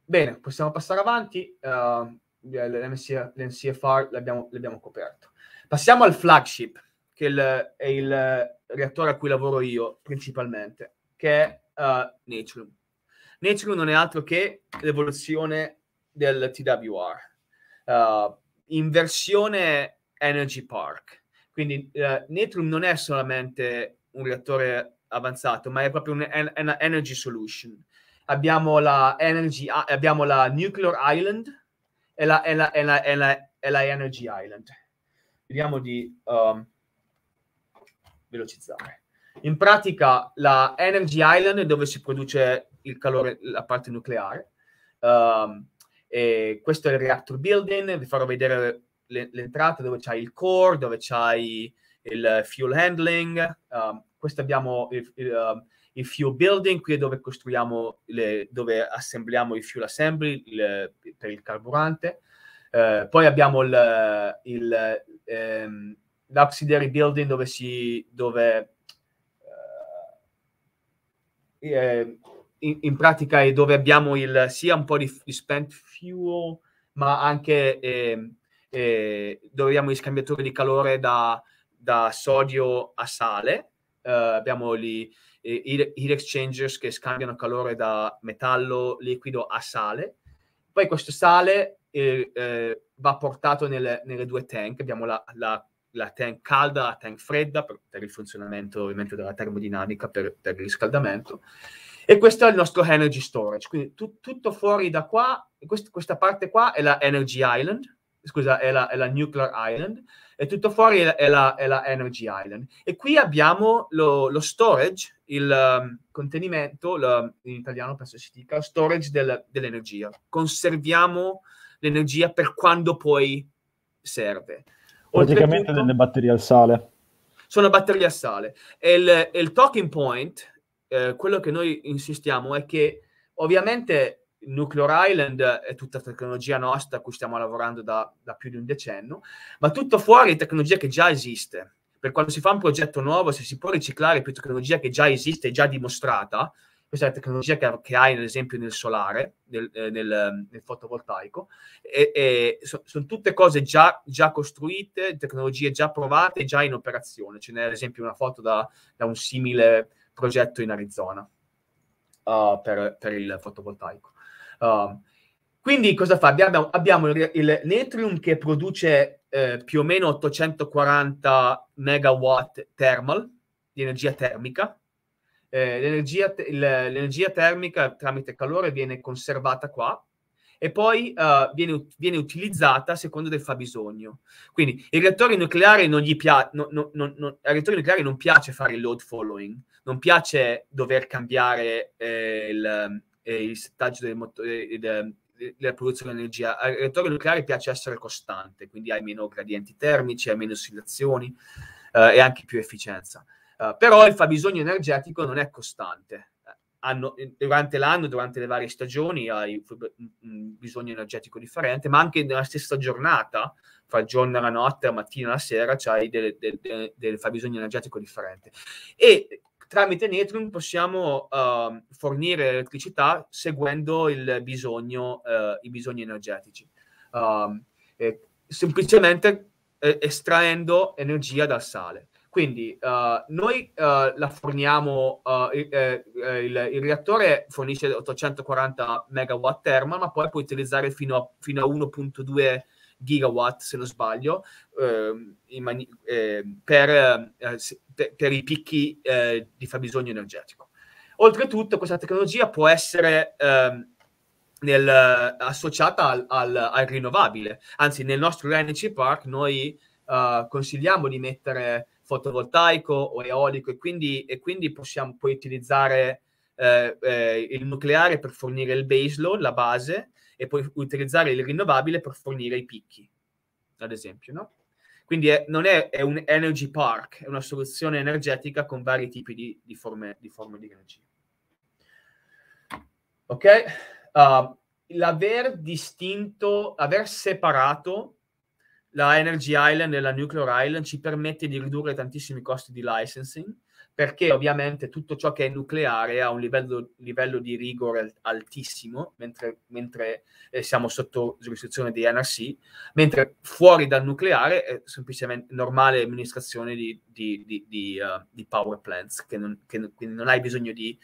Bene, possiamo passare avanti. Uh, l'NCFR l'abbiamo, l'abbiamo, coperto. Passiamo al flagship, che il, è il reattore a cui lavoro io principalmente, che è uh, Natrium. Natrium non è altro che l'evoluzione del TWR uh, in versione Energy Park. Quindi uh, Natrium non è solamente un reattore avanzato, ma è proprio un, un energy solution abbiamo la Energy, abbiamo la Nuclear Island e la, e la, e la, e la, e la Energy Island. Vediamo di um, velocizzare. In pratica la Energy Island è dove si produce il calore, la parte nucleare. Um, questo è il reactor building, vi farò vedere l'entrata dove c'è il core, dove c'è il fuel handling. Um, questo abbiamo il, il, um, il fuel building, qui è dove costruiamo, le, dove assembliamo il fuel assembly il, per il carburante. Eh, poi abbiamo il, il, ehm, l'auxiliary building dove si, dove eh, eh, in, in, pratica è dove abbiamo il, sia un po' di, di spent fuel, ma anche ehm, eh, dove abbiamo gli scambiatori di calore da, da sodio a sale. Uh, abbiamo lì heat exchangers che scambiano calore da metallo liquido a sale. Poi questo sale eh, eh, va portato nelle, nelle, due tank. Abbiamo la, la, la tank calda, la tank fredda per, per, il funzionamento ovviamente della termodinamica, per, per, il riscaldamento. E questo è il nostro energy storage. Quindi tu, tutto fuori da qua, quest, questa parte qua è la energy island, scusa, è la, è la nuclear island e tutto fuori è, è, la, è la, Energy Island. E qui abbiamo lo, lo storage, il um, contenimento, lo, in italiano penso si dica, storage del, dell'energia. Conserviamo l'energia per quando poi serve. Praticamente delle batterie al sale. Sono batterie a sale. E il, il talking point, eh, quello che noi insistiamo è che ovviamente Nuclear Island è tutta tecnologia nostra a cui stiamo lavorando da, da, più di un decennio, ma tutto fuori è tecnologia che già esiste. Per quando si fa un progetto nuovo, se si può riciclare più tecnologia che già esiste, già dimostrata, questa è la tecnologia che, che hai, ad esempio, nel solare, nel, eh, nel, nel fotovoltaico, e, e so, sono tutte cose già, già, costruite, tecnologie già provate, già in operazione. Ce n'è, ad esempio, una foto da, da un simile progetto in Arizona uh, per, per il fotovoltaico. Uh, quindi cosa fa? Abbiamo, abbiamo il, il, Netrium che produce eh, più o meno 840 megawatt thermal di energia termica eh, l'energia, l'energia termica tramite calore viene conservata qua e poi uh, viene, viene, utilizzata a seconda del fabbisogno. Quindi il reattore nucleare non gli piace, no, no, no, al reattore nucleare non piace fare il load following, non piace dover cambiare eh, il, eh, il, settaggio del motore, eh, della produzione di energia. Al reattore nucleare piace essere costante, quindi hai meno gradienti termici, hai meno oscillazioni eh, e anche più efficienza. Uh, però il fabbisogno energetico non è costante. Hanno, durante l'anno, durante le varie stagioni, hai un bisogno energetico differente, ma anche nella stessa giornata, fra il giorno e la notte, la mattina e la sera, c'hai del, del, del, del fabbisogno energetico differente. E tramite Neutron possiamo uh, fornire elettricità seguendo il bisogno, uh, i bisogni energetici, uh, semplicemente eh, estraendo energia dal sale. Quindi uh, noi uh, la forniamo, uh, il, il, il, reattore fornisce 840 megawatt thermal, ma poi può utilizzare fino a, fino a 1.2 gigawatt, se non sbaglio, ehm, mani- eh, per, per, per, i picchi eh, di fabbisogno energetico. Oltretutto questa tecnologia può essere ehm, nel, associata al, al, al, rinnovabile, anzi nel nostro Energy Park noi consigliamo di mettere fotovoltaico o eolico e quindi, e quindi possiamo poi utilizzare eh, eh, il nucleare per fornire il baseload, la base, e poi utilizzare il rinnovabile per fornire i picchi, ad esempio, no? Quindi è, non è, è, un energy park, è una soluzione energetica con vari tipi di, di, forme, di forme di energia. Ok? Uh, l'aver distinto, aver separato la Energy Island e la Nuclear Island ci permette di ridurre tantissimi costi di licensing perché ovviamente tutto ciò che è nucleare ha un livello, livello di rigore altissimo, mentre, mentre eh, siamo sotto giurisdizione di NRC, mentre fuori dal nucleare è semplicemente normale amministrazione di, di, di, di, uh, power plants, che non, che, quindi non hai bisogno di,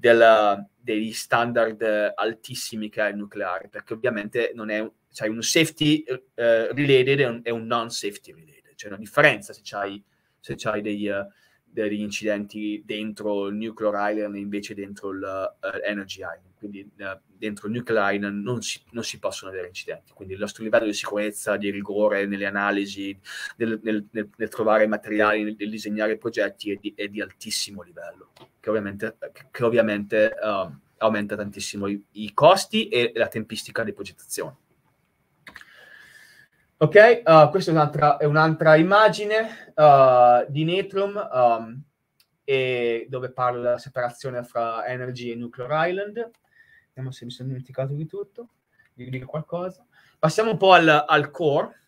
del, degli standard altissimi che ha il nucleare, perché ovviamente non è c'hai un safety uh, related e un, un, non safety related. C'è una differenza se c'hai, se c'hai dei, uh, degli incidenti dentro il Nuclear Island e invece dentro il uh, Energy Island. Quindi dentro il Nuclear Island non si, non si, possono avere incidenti. Quindi il nostro livello di sicurezza, di rigore nelle analisi, nel, nel, nel, nel trovare materiali, nel, disegnare progetti è di, è di, altissimo livello, che ovviamente, che ovviamente aumenta tantissimo i, i costi e la tempistica di progettazione. Ok, uh, questa è un'altra, è un'altra immagine uh, di Netrum um, dove parla della separazione fra Energy e Nuclear Island. Vediamo se mi sono dimenticato di tutto, di dire qualcosa. Passiamo un po' al, al core.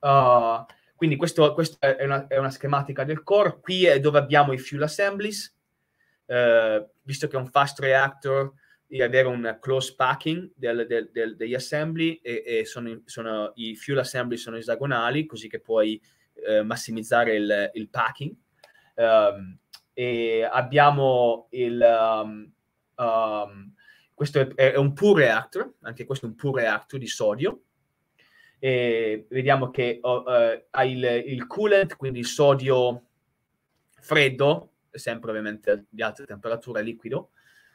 Uh, quindi questo, questa è una, è una, schematica del core. Qui è dove abbiamo i fuel assemblies. visto che è un fast reactor, di avere un close packing del, del, del, degli assembly e, e sono, sono, i fuel assembly sono esagonali così che puoi eh, massimizzare il, il packing. Um, e abbiamo il... Um, um, questo è, è, un pure reactor, anche questo è un pure reactor di sodio. E vediamo che uh, ha il, il coolant, quindi il sodio freddo, sempre ovviamente di alta temperatura, liquido,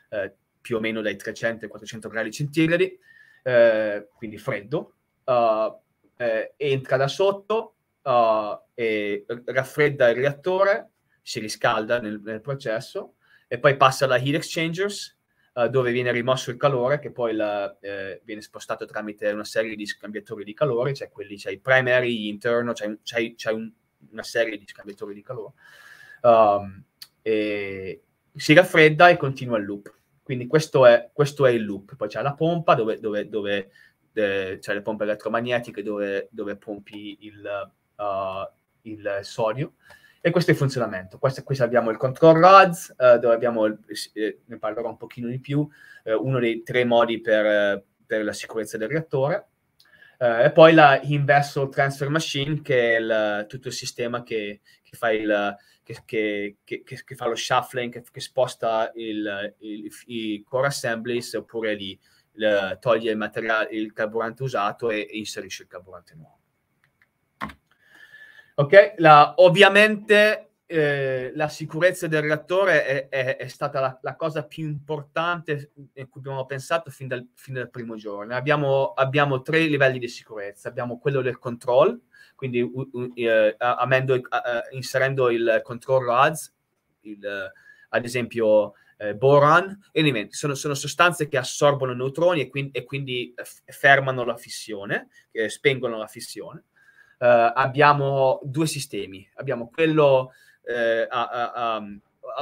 uh, più o meno dai 300 ai 400 gradi centigradi, eh, quindi freddo, uh, eh, entra da sotto uh, e raffredda il reattore, si riscalda nel, nel processo e poi passa alla heat exchangers uh, dove viene rimosso il calore che poi la, eh, viene spostato tramite una serie di scambiatori di calore, cioè quelli, c'è i primary, interno, c'è, c'è, c'è un, una serie di scambiatori di calore. Um, e si raffredda e continua il loop. Quindi questo è, questo è il loop. Poi c'è la pompa dove, dove, dove eh, c'è le pompe elettromagnetiche dove, dove pompi il, uh, il, sodio. E questo è il funzionamento. Questo, qui abbiamo il control rods, uh, dove abbiamo, eh, ne parlerò un pochino di più, eh, uno dei tre modi per, per la sicurezza del reattore. E poi la in-vessel transfer machine, che è il, tutto il sistema che, che fa il, che, che, che, che fa lo shuffling, che, sposta il, il, i core assemblies oppure li, li, toglie il, materiale, il carburante usato e, e inserisce il carburante nuovo. Ok, la, ovviamente eh, la sicurezza del reattore è, è, è stata la, la, cosa più importante in cui abbiamo pensato fin dal, fin dal primo giorno. Abbiamo, abbiamo, tre livelli di sicurezza. Abbiamo quello del control, quindi uh, uh, amendo, inserendo il control rods, il, ad esempio eh, elementi. Sono, sono, sostanze che assorbono neutroni e quindi, e quindi fermano la fissione, spengono la fissione. Abbiamo due sistemi. Abbiamo quello eh, a, a, a,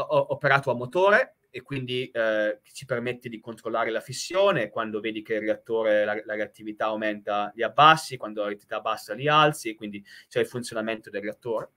operato a motore e quindi eh, ci permette di controllare la fissione. Quando vedi che il reattore, la, la reattività aumenta, li abbassi, quando la reattività bassa, li alzi, quindi c'è il funzionamento del reattore.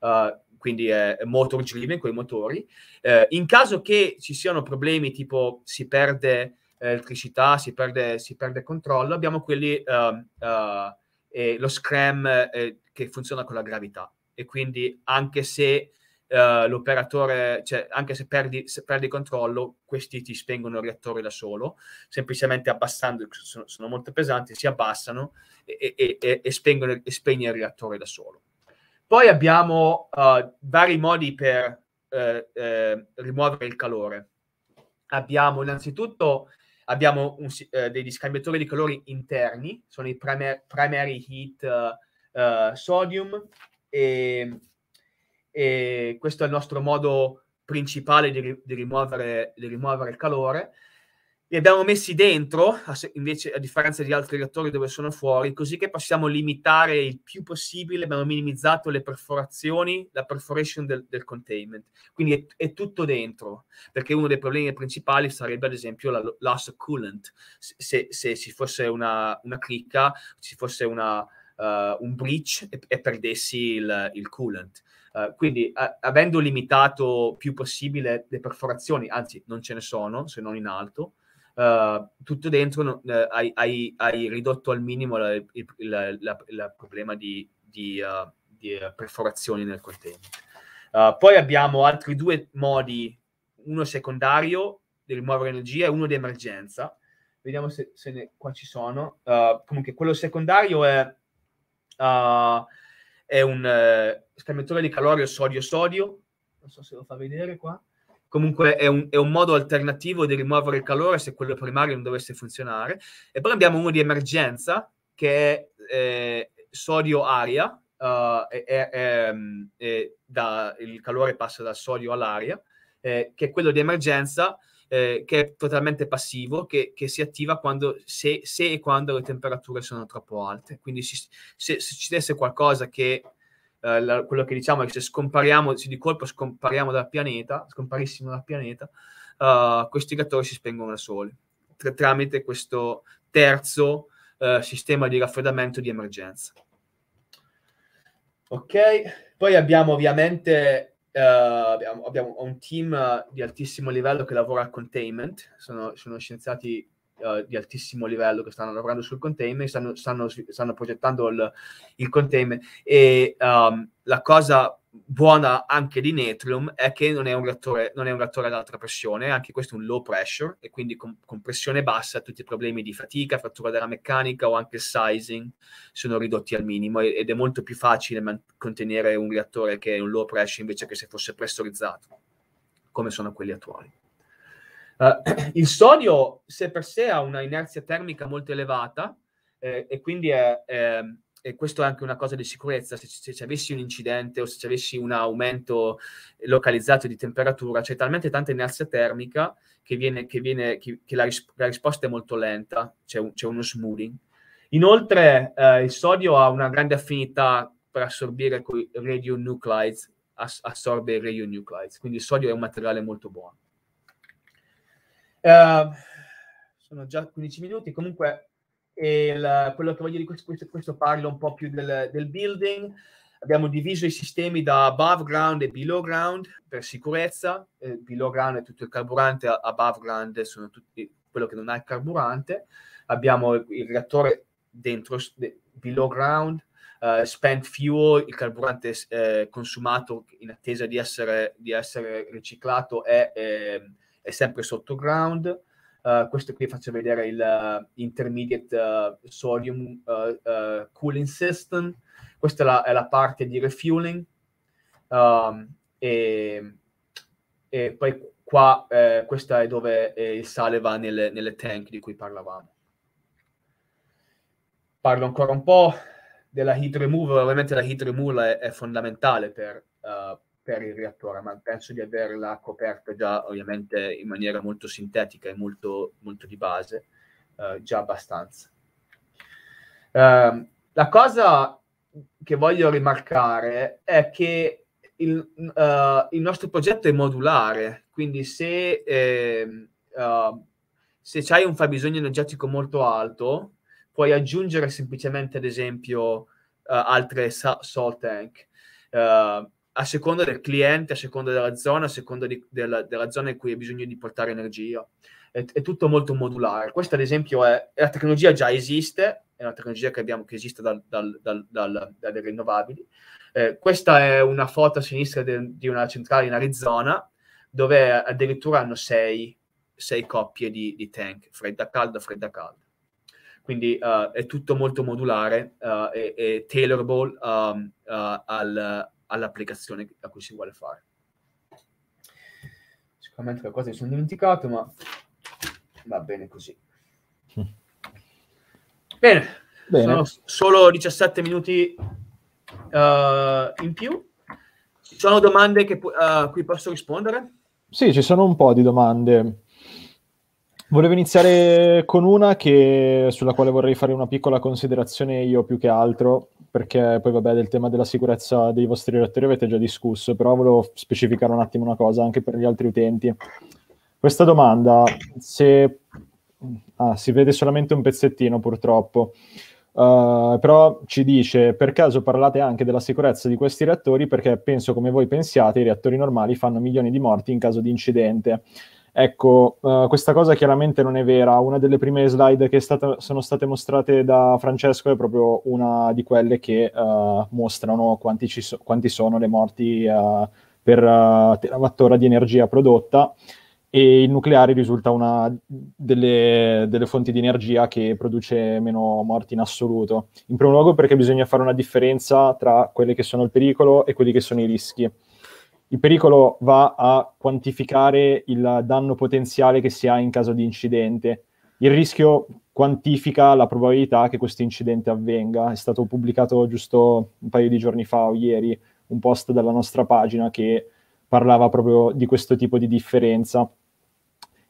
Uh, quindi è motor driven con i motori. Uh, in caso che ci siano problemi tipo si perde elettricità, si perde, si perde controllo, abbiamo quelli, uh, lo scram eh, che funziona con la gravità e quindi anche se uh, l'operatore, cioè anche se perdi, se perdi controllo, questi ti spengono il reattore da solo, semplicemente abbassando, sono, sono molto pesanti, si abbassano e, e, e, e spengono, spegne il reattore da solo. Poi abbiamo uh, vari modi per uh, rimuovere il calore. Abbiamo innanzitutto abbiamo un, degli scambiatori di calori interni, sono i primary, primary heat sodium e, e, questo è il nostro modo principale di, di, rimuovere, di rimuovere il calore. Li abbiamo messi dentro, invece a differenza di altri reattori dove sono fuori, così che possiamo limitare il più possibile, abbiamo minimizzato le perforazioni, la perforation del, del containment. Quindi è, è, tutto dentro, perché uno dei problemi principali sarebbe ad esempio la loss coolant. Se, se ci fosse una, una clicca, ci fosse una, uh, un breach e, e perdessi il, il coolant. Uh, quindi, a, avendo limitato più possibile le perforazioni, anzi, non ce ne sono se non in alto, uh, tutto dentro uh, hai, hai, hai, ridotto al minimo il, problema di, di, di perforazioni nel container. poi abbiamo altri due modi, uno secondario di rimuovere energia e uno di emergenza. Vediamo se, se ne, qua ci sono. comunque, quello secondario è uh, è un uh, scambiatore di calore sodio-sodio, non so se lo fa vedere qua, comunque è un, è un, modo alternativo di rimuovere il calore se quello primario non dovesse funzionare. E poi abbiamo uno di emergenza che è eh, sodio-aria, uh, il calore passa dal sodio all'aria, eh, che è quello di emergenza eh, che è totalmente passivo, che, che si attiva quando, se, se, e quando le temperature sono troppo alte. Quindi si, se, se, ci desse qualcosa che, eh, la, quello che diciamo è che se scompariamo, se di colpo scompariamo dal pianeta, scomparissimo dal pianeta, uh, questi reattori si spengono da soli, tra, tramite questo terzo uh, sistema di raffreddamento di emergenza. Ok, poi abbiamo ovviamente Uh, abbiamo, abbiamo, un team di altissimo livello che lavora al containment, sono, sono scienziati uh, di altissimo livello che stanno lavorando sul containment, stanno, stanno, stanno progettando il, il, containment. E um, la cosa buona anche di Netrium è che non è un reattore, non è un reattore ad alta pressione, anche questo è un low pressure e quindi con, con, pressione bassa tutti i problemi di fatica, frattura della meccanica o anche sizing sono ridotti al minimo ed è molto più facile man- contenere un reattore che è un low pressure invece che se fosse pressurizzato, come sono quelli attuali. Uh, <clears throat> il sodio se per sé ha una inerzia termica molto elevata eh, e quindi è, è e questo è anche una cosa di sicurezza, se, se ci avessi un incidente o se ci avessi un aumento localizzato di temperatura, c'è talmente tanta inerzia termica che, viene, che, viene, che, che la, ris- la, risposta è molto lenta, c'è, un, c'è uno smoothing. Inoltre eh, il sodio ha una grande affinità per assorbire i radionuclides, ass- assorbe i radionuclides, quindi il sodio è un materiale molto buono. Uh, sono già 15 minuti, comunque la, quello che voglio dire, questo, questo, questo parla un po' più del, del, building. Abbiamo diviso i sistemi da above ground e below ground per sicurezza. Eh, below ground è tutto il carburante, above ground sono tutti quello che non ha il carburante. Abbiamo il reattore dentro, below ground, uh, spent fuel, il carburante eh, consumato in attesa di essere, di essere riciclato è, è, è sempre sotto ground. Uh, questo qui faccio vedere il uh, intermediate uh, sodium cooling system. Questa è la, è la, parte di refueling. Um, e, e poi qua eh, questa è dove eh, il sale va nelle, nelle tank di cui parlavamo. Parlo ancora un po' della heat removal, ovviamente la heat removal è, è fondamentale per, per, il reattore, ma penso di averla coperta già ovviamente in maniera molto sintetica e molto, molto di base, uh, già abbastanza. Uh, la cosa che voglio rimarcare è che il, uh, il nostro progetto è modulare, quindi se, eh, uh, se hai un fabbisogno energetico molto alto, puoi aggiungere semplicemente, ad esempio, uh, altre salt tank. A seconda del cliente, a seconda della zona, a seconda di, della, della, zona in cui hai bisogno di portare energia. È, è tutto molto modulare. Questa, ad esempio, è, la tecnologia già esiste, è una tecnologia che, abbiamo, che esiste dal, dal, dal, dalle rinnovabili. Eh, questa è una foto a sinistra de, di una centrale in Arizona dove addirittura hanno sei, sei coppie di, di, tank, fredda calda, fredda calda. Quindi uh, è tutto molto modulare uh, e, e tailorable um, uh, al, all'applicazione a cui si vuole fare. Sicuramente qualcosa mi sono dimenticato, ma va bene così. <laughs> Bene, Bene. sono solo 17 minuti uh, in più. Ci sono domande che, uh, a cui posso rispondere? Sì, ci sono un po' di domande. Volevo iniziare con una che, sulla quale vorrei fare una piccola considerazione io più che altro, perché poi vabbè del tema della sicurezza dei vostri reattori avete già discusso, però volevo specificare un attimo una cosa anche per gli altri utenti. Questa domanda, se Ah, si vede solamente un pezzettino purtroppo. Uh, però ci dice per caso parlate anche della sicurezza di questi reattori perché penso come voi pensiate i reattori normali fanno milioni di morti in caso di incidente ecco uh, questa cosa chiaramente non è vera una delle prime slide che stata, sono state mostrate da Francesco è proprio una di quelle che uh, mostrano quanti, so, quanti, sono le morti per terawattora di energia prodotta e il nucleare risulta una delle, delle, fonti di energia che produce meno morti in assoluto. In primo luogo perché bisogna fare una differenza tra quelli che sono il pericolo e quelli che sono i rischi. Il pericolo va a quantificare il danno potenziale che si ha in caso di incidente. Il rischio quantifica la probabilità che questo incidente avvenga. È stato pubblicato giusto un paio di giorni fa o ieri un post dalla nostra pagina che parlava proprio di questo tipo di differenza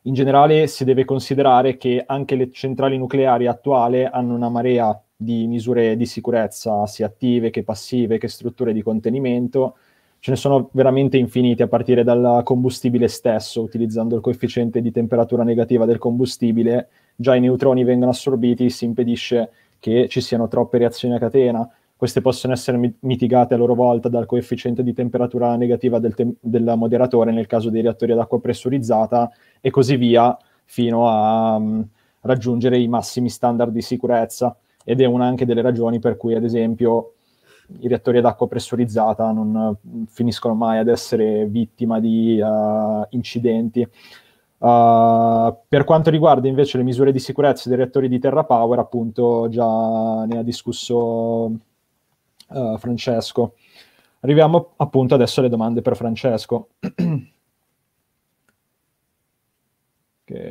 in generale si deve considerare che anche le centrali nucleari attuali hanno una marea di misure di sicurezza, sia attive che passive, che strutture di contenimento. Ce ne sono veramente infinite a partire dal combustibile stesso, utilizzando il coefficiente di temperatura negativa del combustibile, già i neutroni vengono assorbiti, si impedisce che ci siano troppe reazioni a catena. Queste possono essere mitigate a loro volta dal coefficiente di temperatura negativa del, te- del moderatore nel caso dei reattori ad acqua pressurizzata e così via fino a um, raggiungere i massimi standard di sicurezza. Ed è una anche delle ragioni per cui, ad esempio, i reattori ad acqua pressurizzata non finiscono mai ad essere vittima di uh, incidenti. Uh, per quanto riguarda invece le misure di sicurezza dei reattori di Terra Power, appunto già ne ha discusso uh, Francesco. Arriviamo appunto adesso alle domande per Francesco. <clears throat>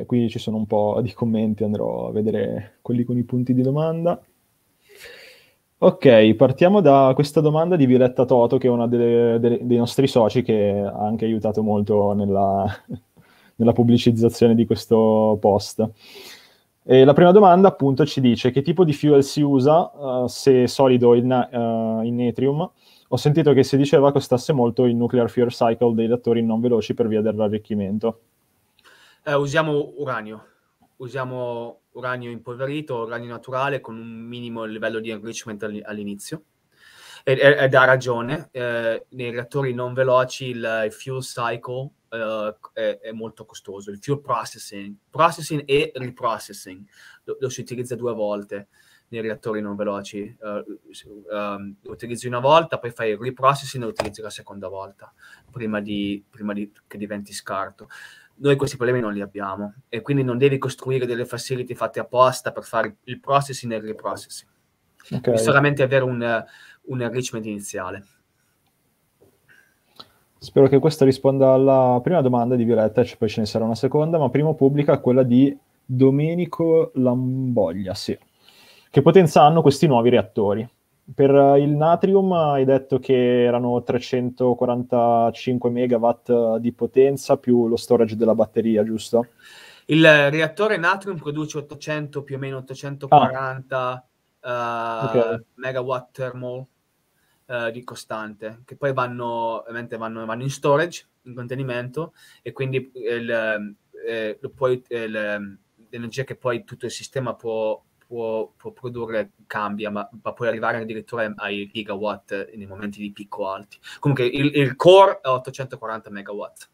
qui ci sono un po' di commenti, andrò a vedere quelli con i punti di domanda. Ok, partiamo da questa domanda di Violetta Toto, che è una delle, delle, dei nostri soci che ha anche aiutato molto nella, <laughs> nella pubblicizzazione di questo post. E la prima domanda appunto ci dice che tipo di fuel si usa, uh, se solido in, uh, in Natrium. Ho sentito che si diceva costasse molto il nuclear fuel cycle dei reattori non veloci per via dell'arricchimento. Eh, usiamo uranio, usiamo uranio impoverito, uranio naturale con un minimo livello di enrichment all'inizio. Ed, ed ha ragione, eh, nei reattori non veloci il, il fuel cycle uh, è, è, molto costoso. Il fuel processing, processing e reprocessing lo, lo, si utilizza due volte nei reattori non veloci. Uh, um, lo utilizzi una volta, poi fai il reprocessing e lo utilizzi la seconda volta, prima, di, prima di, che diventi scarto. Noi questi problemi non li abbiamo e quindi non devi costruire delle facility fatte apposta per fare il processing e il reprocessing. Okay. Devi solamente avere un, un enrichment iniziale. Spero che questo risponda alla prima domanda di Violetta, e poi ce ne sarà una seconda, ma prima pubblica quella di Domenico Lamboglia, sì. Che potenza hanno questi nuovi reattori? Per il natrium hai detto che erano 345 megawatt di potenza più lo storage della batteria, giusto? Il reattore natrium produce 800 più o meno 840 ah. uh, okay. megawatt thermal uh, di costante, che poi vanno, ovviamente vanno, vanno, in storage, in contenimento, e quindi il, eh, poi, il, l'energia che poi tutto il sistema può, può, può produrre cambia, ma, ma puoi arrivare addirittura ai gigawatt nei momenti di picco alti. Comunque il, il core è 840 megawatt.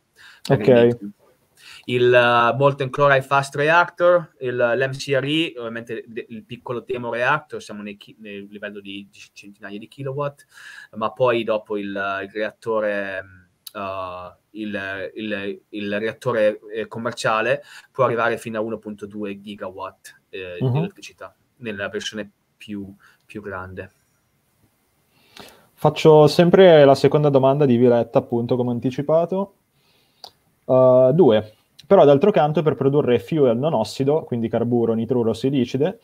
Ok il uh, Molten Chloride Fast Reactor, il, l'MCRE, ovviamente il piccolo demo reactor, siamo nei, nel livello di, di, centinaia di kilowatt, ma poi dopo il, il reattore, uh, il, il, il, reattore eh, commerciale può arrivare fino a 1.2 gigawatt eh, uh-huh. di elettricità nella versione più, più grande. Faccio sempre la seconda domanda di Violetta, appunto, come anticipato. Uh, due. Però d'altro canto per produrre fuel non ossido, quindi carburo, nitruro, silicide,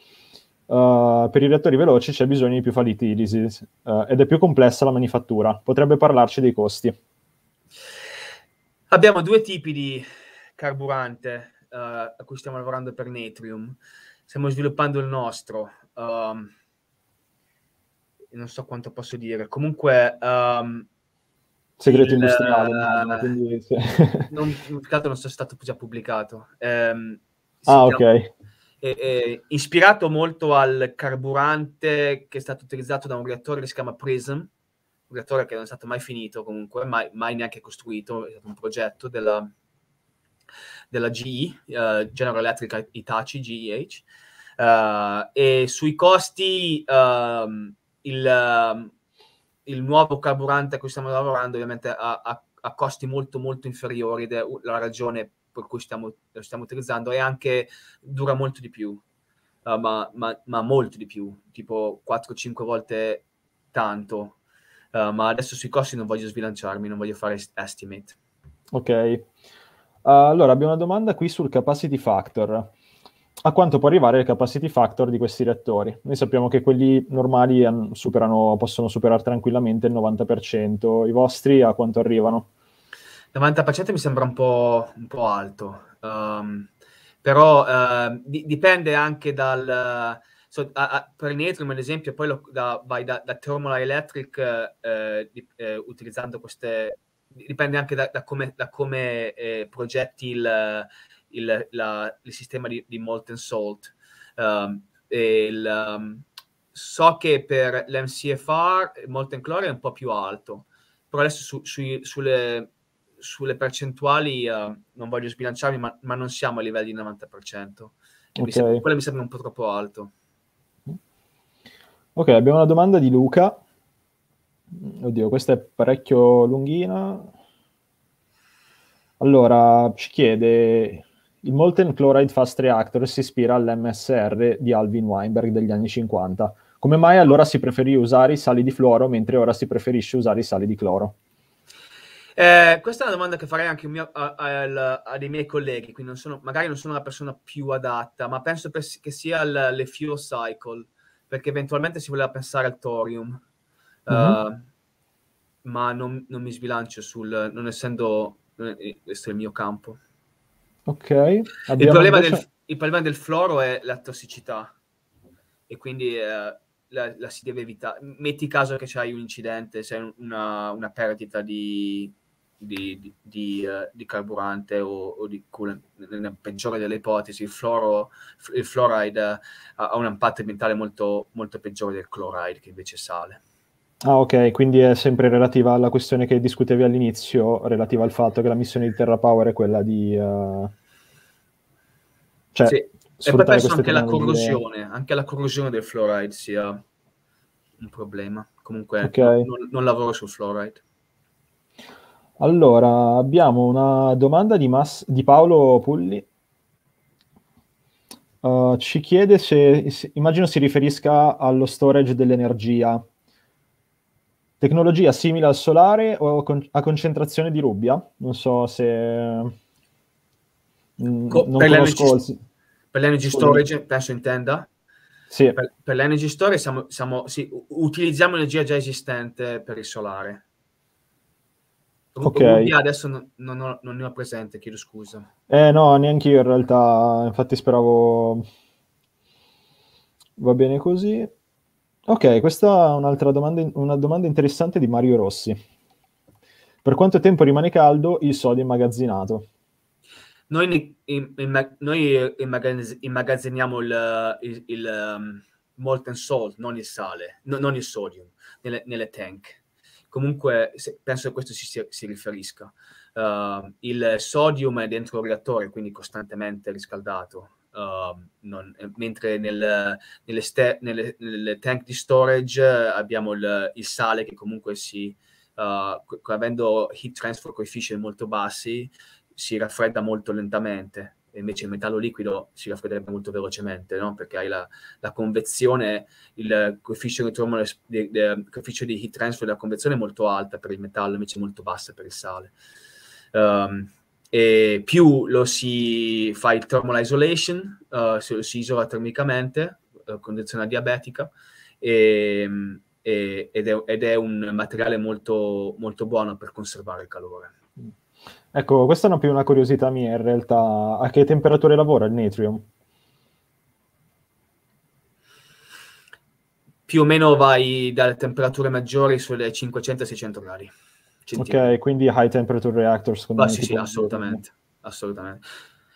uh, per i reattori veloci c'è bisogno di più falilisi uh, ed è più complessa la manifattura. Potrebbe parlarci dei costi. Abbiamo due tipi di carburante uh, a cui stiamo lavorando per Natrium. Stiamo sviluppando il nostro. Um, non so quanto posso dire. Comunque, um, segreto il, industriale, immagino, quindi, sì. <laughs> non, non so se è stato già pubblicato. Eh, ah, ok. È, è ispirato molto al carburante che è stato utilizzato da un reattore che si chiama Prism, un reattore che non è stato mai finito comunque, mai, mai neanche costruito, è stato un progetto della, della GE, uh, General Electric Hitachi, GEH, uh, e sui costi uh, il il nuovo carburante a cui stiamo lavorando ovviamente ha, ha, ha costi molto molto inferiori ed è la ragione per cui stiamo, lo stiamo utilizzando e anche dura molto di più, uh, ma, ma, ma, molto di più, tipo 4-5 volte tanto. Uh, ma adesso sui costi non voglio sbilanciarmi, non voglio fare estimate. Ok. Allora, abbiamo una domanda qui sul capacity factor a quanto può arrivare il capacity factor di questi reattori. Noi sappiamo che quelli normali superano, possono superare tranquillamente il 90%, i vostri a quanto arrivano? Il 90% mi sembra un po', un po alto, um, però uh, di- dipende anche dal... So, a, a, per il Natrium, ad esempio, poi lo, da, vai da, da Thermal Electric uh, di, uh, utilizzando queste... Dipende anche da, da come, come eh, progetti il, il, la, il sistema di, di, Molten Salt. Um, il, um, so che per l'MCFR Molten Chloride è un po' più alto, però adesso su, su, sulle, sulle, percentuali uh, non voglio sbilanciarmi, ma, ma, non siamo a livelli di 90%. Okay. Mi sembra, quello mi sembra un po' troppo alto. Ok, abbiamo una domanda di Luca. Oddio, questa è parecchio lunghina. Allora, ci chiede il Molten Chloride Fast Reactor si ispira all'MSR di Alvin Weinberg degli anni 50. Come mai allora si preferì usare i sali di fluoro mentre ora si preferisce usare i sali di cloro? Eh, questa è una domanda che farei anche mio, a, a, a, dei miei colleghi, quindi non sono, magari non sono la persona più adatta, ma penso per, che sia il, le fuel cycle, perché eventualmente si voleva pensare al thorium, mm-hmm. uh, ma non, non, mi sbilancio sul, non essendo questo è il mio campo. Ok. Il problema, invece... del, il problema, del, fluoro è la tossicità e quindi eh, la, la, si deve evitare. Metti caso che c'hai un incidente, c'è una, una perdita di, di, di, di, uh, di carburante o, o, di nella peggiore delle ipotesi, il, fluoro, il fluoride uh, ha un impatto ambientale molto, molto peggiore del chloride che invece sale. Ah, ok, quindi è sempre relativa alla questione che discutevi all'inizio, relativa al fatto che la missione di Terra Power è quella di... Uh... Cioè, sì. E poi penso anche la corrosione, anche la corrosione del fluoride sia un problema. Comunque okay. non, non, lavoro sul fluoride. Allora, abbiamo una domanda di, Mas- di Paolo Pulli. Uh, ci chiede se, se, immagino si riferisca allo storage dell'energia Tecnologia simile al solare o con- a concentrazione di rubbia? Non so se... Mm, Co- non per l'energy, conosco il- per l'energy storage, penso intenda. Sì, Per, per l'energy storage siamo, siamo- sì, utilizziamo energia già esistente per il solare. Ru- Ok. Rubbia adesso non, non ho, non ne ho presente, chiedo scusa. Eh no, neanche io in realtà, infatti speravo... Va bene così. Ok, questa è un'altra domanda, una domanda interessante di Mario Rossi. Per quanto tempo rimane caldo il sodio immagazzinato? Noi, in- noi immagazz- immagazziniamo il, il- il, um, molten salt, non il sale, no- non il sodium, nelle, nelle tank. Comunque, se- penso che questo si, si- si riferisca. Uh, il sodium è dentro il reattore, quindi costantemente riscaldato, uh, non- eh, mentre nel- nelle, ste- nelle- nelle tank di storage eh, abbiamo il, il sale che comunque si, uh, avendo heat transfer coefficient molto bassi, si raffredda molto lentamente. Invece il metallo liquido si raffredderebbe molto velocemente, no? perché hai la, la convezione, il coefficient di, di- coefficient di heat transfer della convezione è molto alta per il metallo, invece molto bassa per il sale. Um, e più lo si fa il thermal isolation, uh, se lo si isola termicamente, uh, condizione diabetica, e, e- ed, è, ed è un materiale molto, molto buono per conservare il calore. Ecco, questa è una più una curiosità mia in realtà. A che temperature lavora il Natrium? Più o meno vai dalle temperature maggiori sulle 500-600 gradi. Centigradi. Ok, quindi high temperature reactor secondo Ah, me. sì, sì, assolutamente, assolutamente.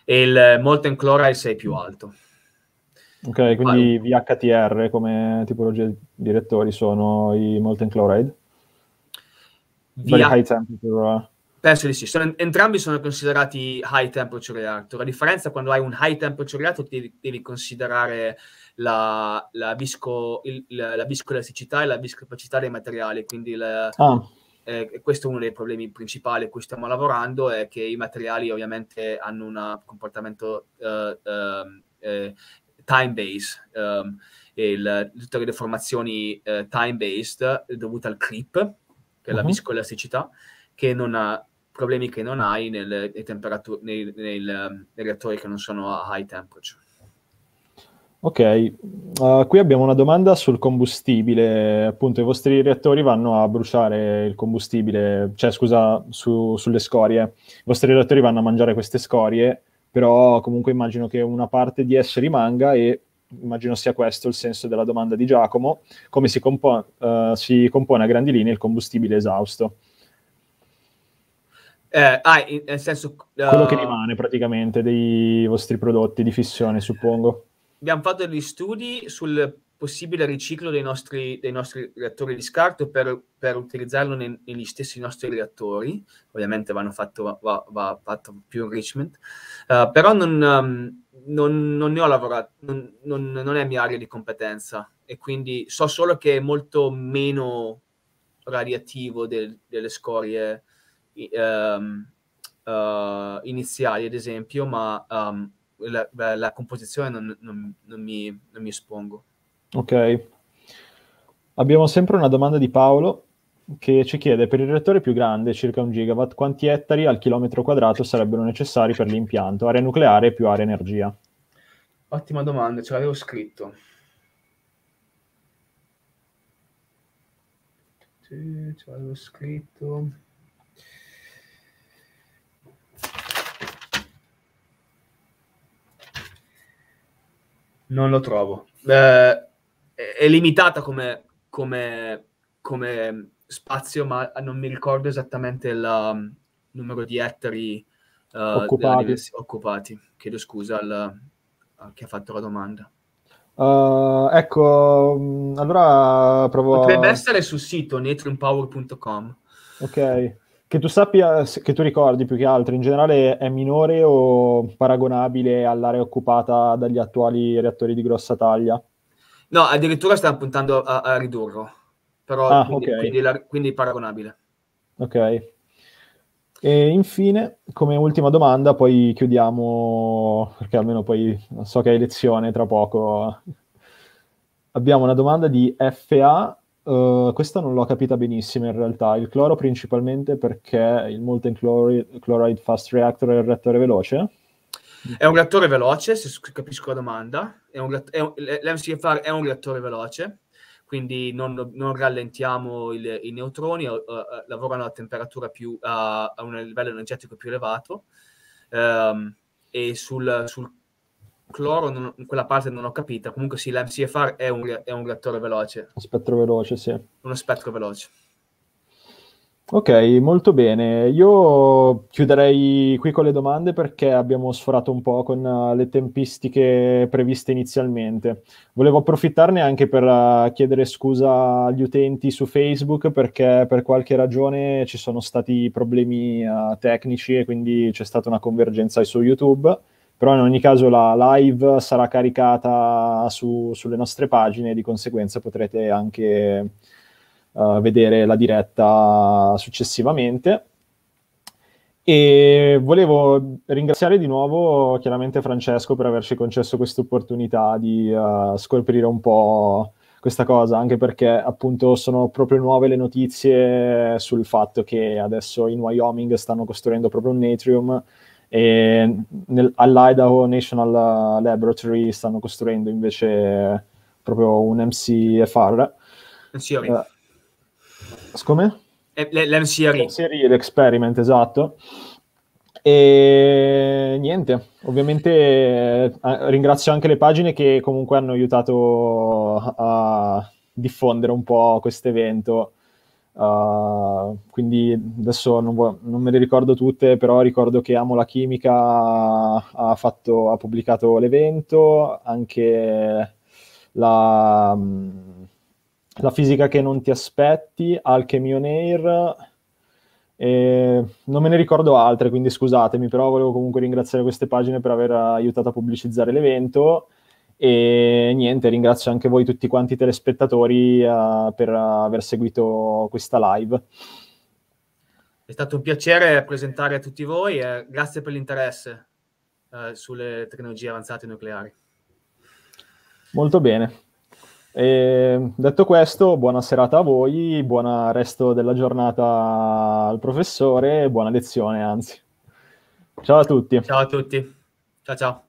E il molten chloride sei più alto. Ok, quindi VHTR come tipologia di reattori sono i molten chloride? Via- high temperature. Penso di sì, Sono- entrambi sono considerati high temperature reactor. La differenza quando hai un high temperature reactor devi, devi considerare la, la, visco, il- la, la viscoelasticità e la viscopacità dei materiali, quindi il- Ah, eh, questo è uno dei problemi principali a cui stiamo lavorando, è che i materiali ovviamente hanno un comportamento eh, ehm, eh, time-based, ehm, e tutte le deformazioni eh, time-based dovute al creep, che è la Mhm. viscoelasticità, che non ha problemi che non hai nei, temperatu- nei, nel, ehm, nei reattori che non sono a high temperature. Ok. Uh, qui abbiamo una domanda sul combustibile. Appunto, i vostri reattori vanno a bruciare il combustibile, cioè scusa, su- sulle scorie. I vostri reattori vanno a mangiare queste scorie, però comunque immagino che una parte di esse rimanga e immagino sia questo il senso della domanda di Giacomo, come si, compo- uh, si compone a grandi linee il combustibile esausto. Eh, ah, in- nel senso... Quello che eh, rimane praticamente dei vostri prodotti di fissione, suppongo. Abbiamo fatto degli studi sul possibile riciclo dei nostri, dei nostri reattori di scarto per, per utilizzarlo nei- negli stessi nostri reattori. Ovviamente vanno fatto, va, va fatto più enrichment, Eh, però non, um, non- non ne ho lavorato, non, non- è mia area di competenza e quindi so solo che è molto meno radiativo del- delle scorie ehm, eh, iniziali, ad esempio, ma um, la, la- composizione non, non- non mi, non mi espongo. Ok. Abbiamo sempre una domanda di Paolo che ci chiede per il reattore più grande, circa un gigawatt, quanti ettari al chilometro quadrato sarebbero necessari per l'impianto? Area nucleare più area energia. Ottima domanda, ce l'avevo scritto. Sì, ce l'avevo scritto. Non lo trovo. Eh, è, limitata come, come- come spazio, ma non mi ricordo esattamente il um, numero di ettari eh, Occupati. occupati. Chiedo scusa al, a chi ha fatto la domanda. Uh, ecco, mh, allora provo Potrebbe essere sul sito natriumpower.com. Ok. Che tu sappia, che tu ricordi più che altro, in generale è minore o paragonabile all'area occupata dagli attuali reattori di grossa taglia? No, addirittura stiamo puntando a, a ridurlo, però Ah, quindi, ok. quindi la- quindi paragonabile. Ok. E infine, come ultima domanda, poi chiudiamo, perché almeno poi so che hai lezione tra poco. Abbiamo una domanda di FA Uh, questa non l'ho capita benissimo in realtà. Il cloro principalmente perché il molten chloride, chloride fast reactor è il reattore veloce? È un reattore veloce, se capisco la domanda. È un, è un, L'MCFR è un reattore veloce, quindi non, non rallentiamo il, i neutroni, uh, uh, lavorano a temperatura più, a un livello energetico più elevato. Um, e sul, sul cloro, non, quella parte non ho capita. Comunque sì, l'MCFR è un, è un reattore veloce. Uno spettro veloce, sì. Uno spettro veloce. Ok, molto bene. Io chiuderei qui con le domande perché abbiamo sforato un po' con uh, le tempistiche previste inizialmente. Volevo approfittarne anche per uh, chiedere scusa agli utenti su Facebook perché per qualche ragione ci sono stati problemi uh, tecnici e quindi c'è stata una convergenza su YouTube però in ogni caso la live sarà caricata su, sulle nostre pagine e di conseguenza potrete anche uh, vedere la diretta successivamente. E volevo ringraziare di nuovo chiaramente Francesco per averci concesso questa opportunità di uh, scoprire un po' questa cosa, anche perché appunto sono proprio nuove le notizie sul fatto che adesso in Wyoming stanno costruendo proprio un Natrium e nel, all'Idaho National Laboratory stanno costruendo invece proprio un MCFR. MCRE. Uh, come? L'MCRE. L'MCRE, l'experiment, esatto. E niente, ovviamente eh, ringrazio anche le pagine che comunque hanno aiutato a diffondere un po' questo evento Uh, quindi adesso non, vo- non, me le ricordo tutte, però ricordo che Amo la Chimica ha, fatto, ha pubblicato l'evento, anche la, la, fisica che non ti aspetti, Alchemy on Air, e non me ne ricordo altre, quindi scusatemi, però volevo comunque ringraziare queste pagine per aver aiutato a pubblicizzare l'evento e niente, ringrazio anche voi tutti quanti telespettatori uh, per aver seguito questa live. È stato un piacere presentare a tutti voi e grazie per l'interesse uh, sulle tecnologie avanzate nucleari. Molto bene. E detto questo, buona serata a voi, buon resto della giornata al professore buona lezione, anzi. Ciao a tutti. Ciao a tutti. Ciao ciao.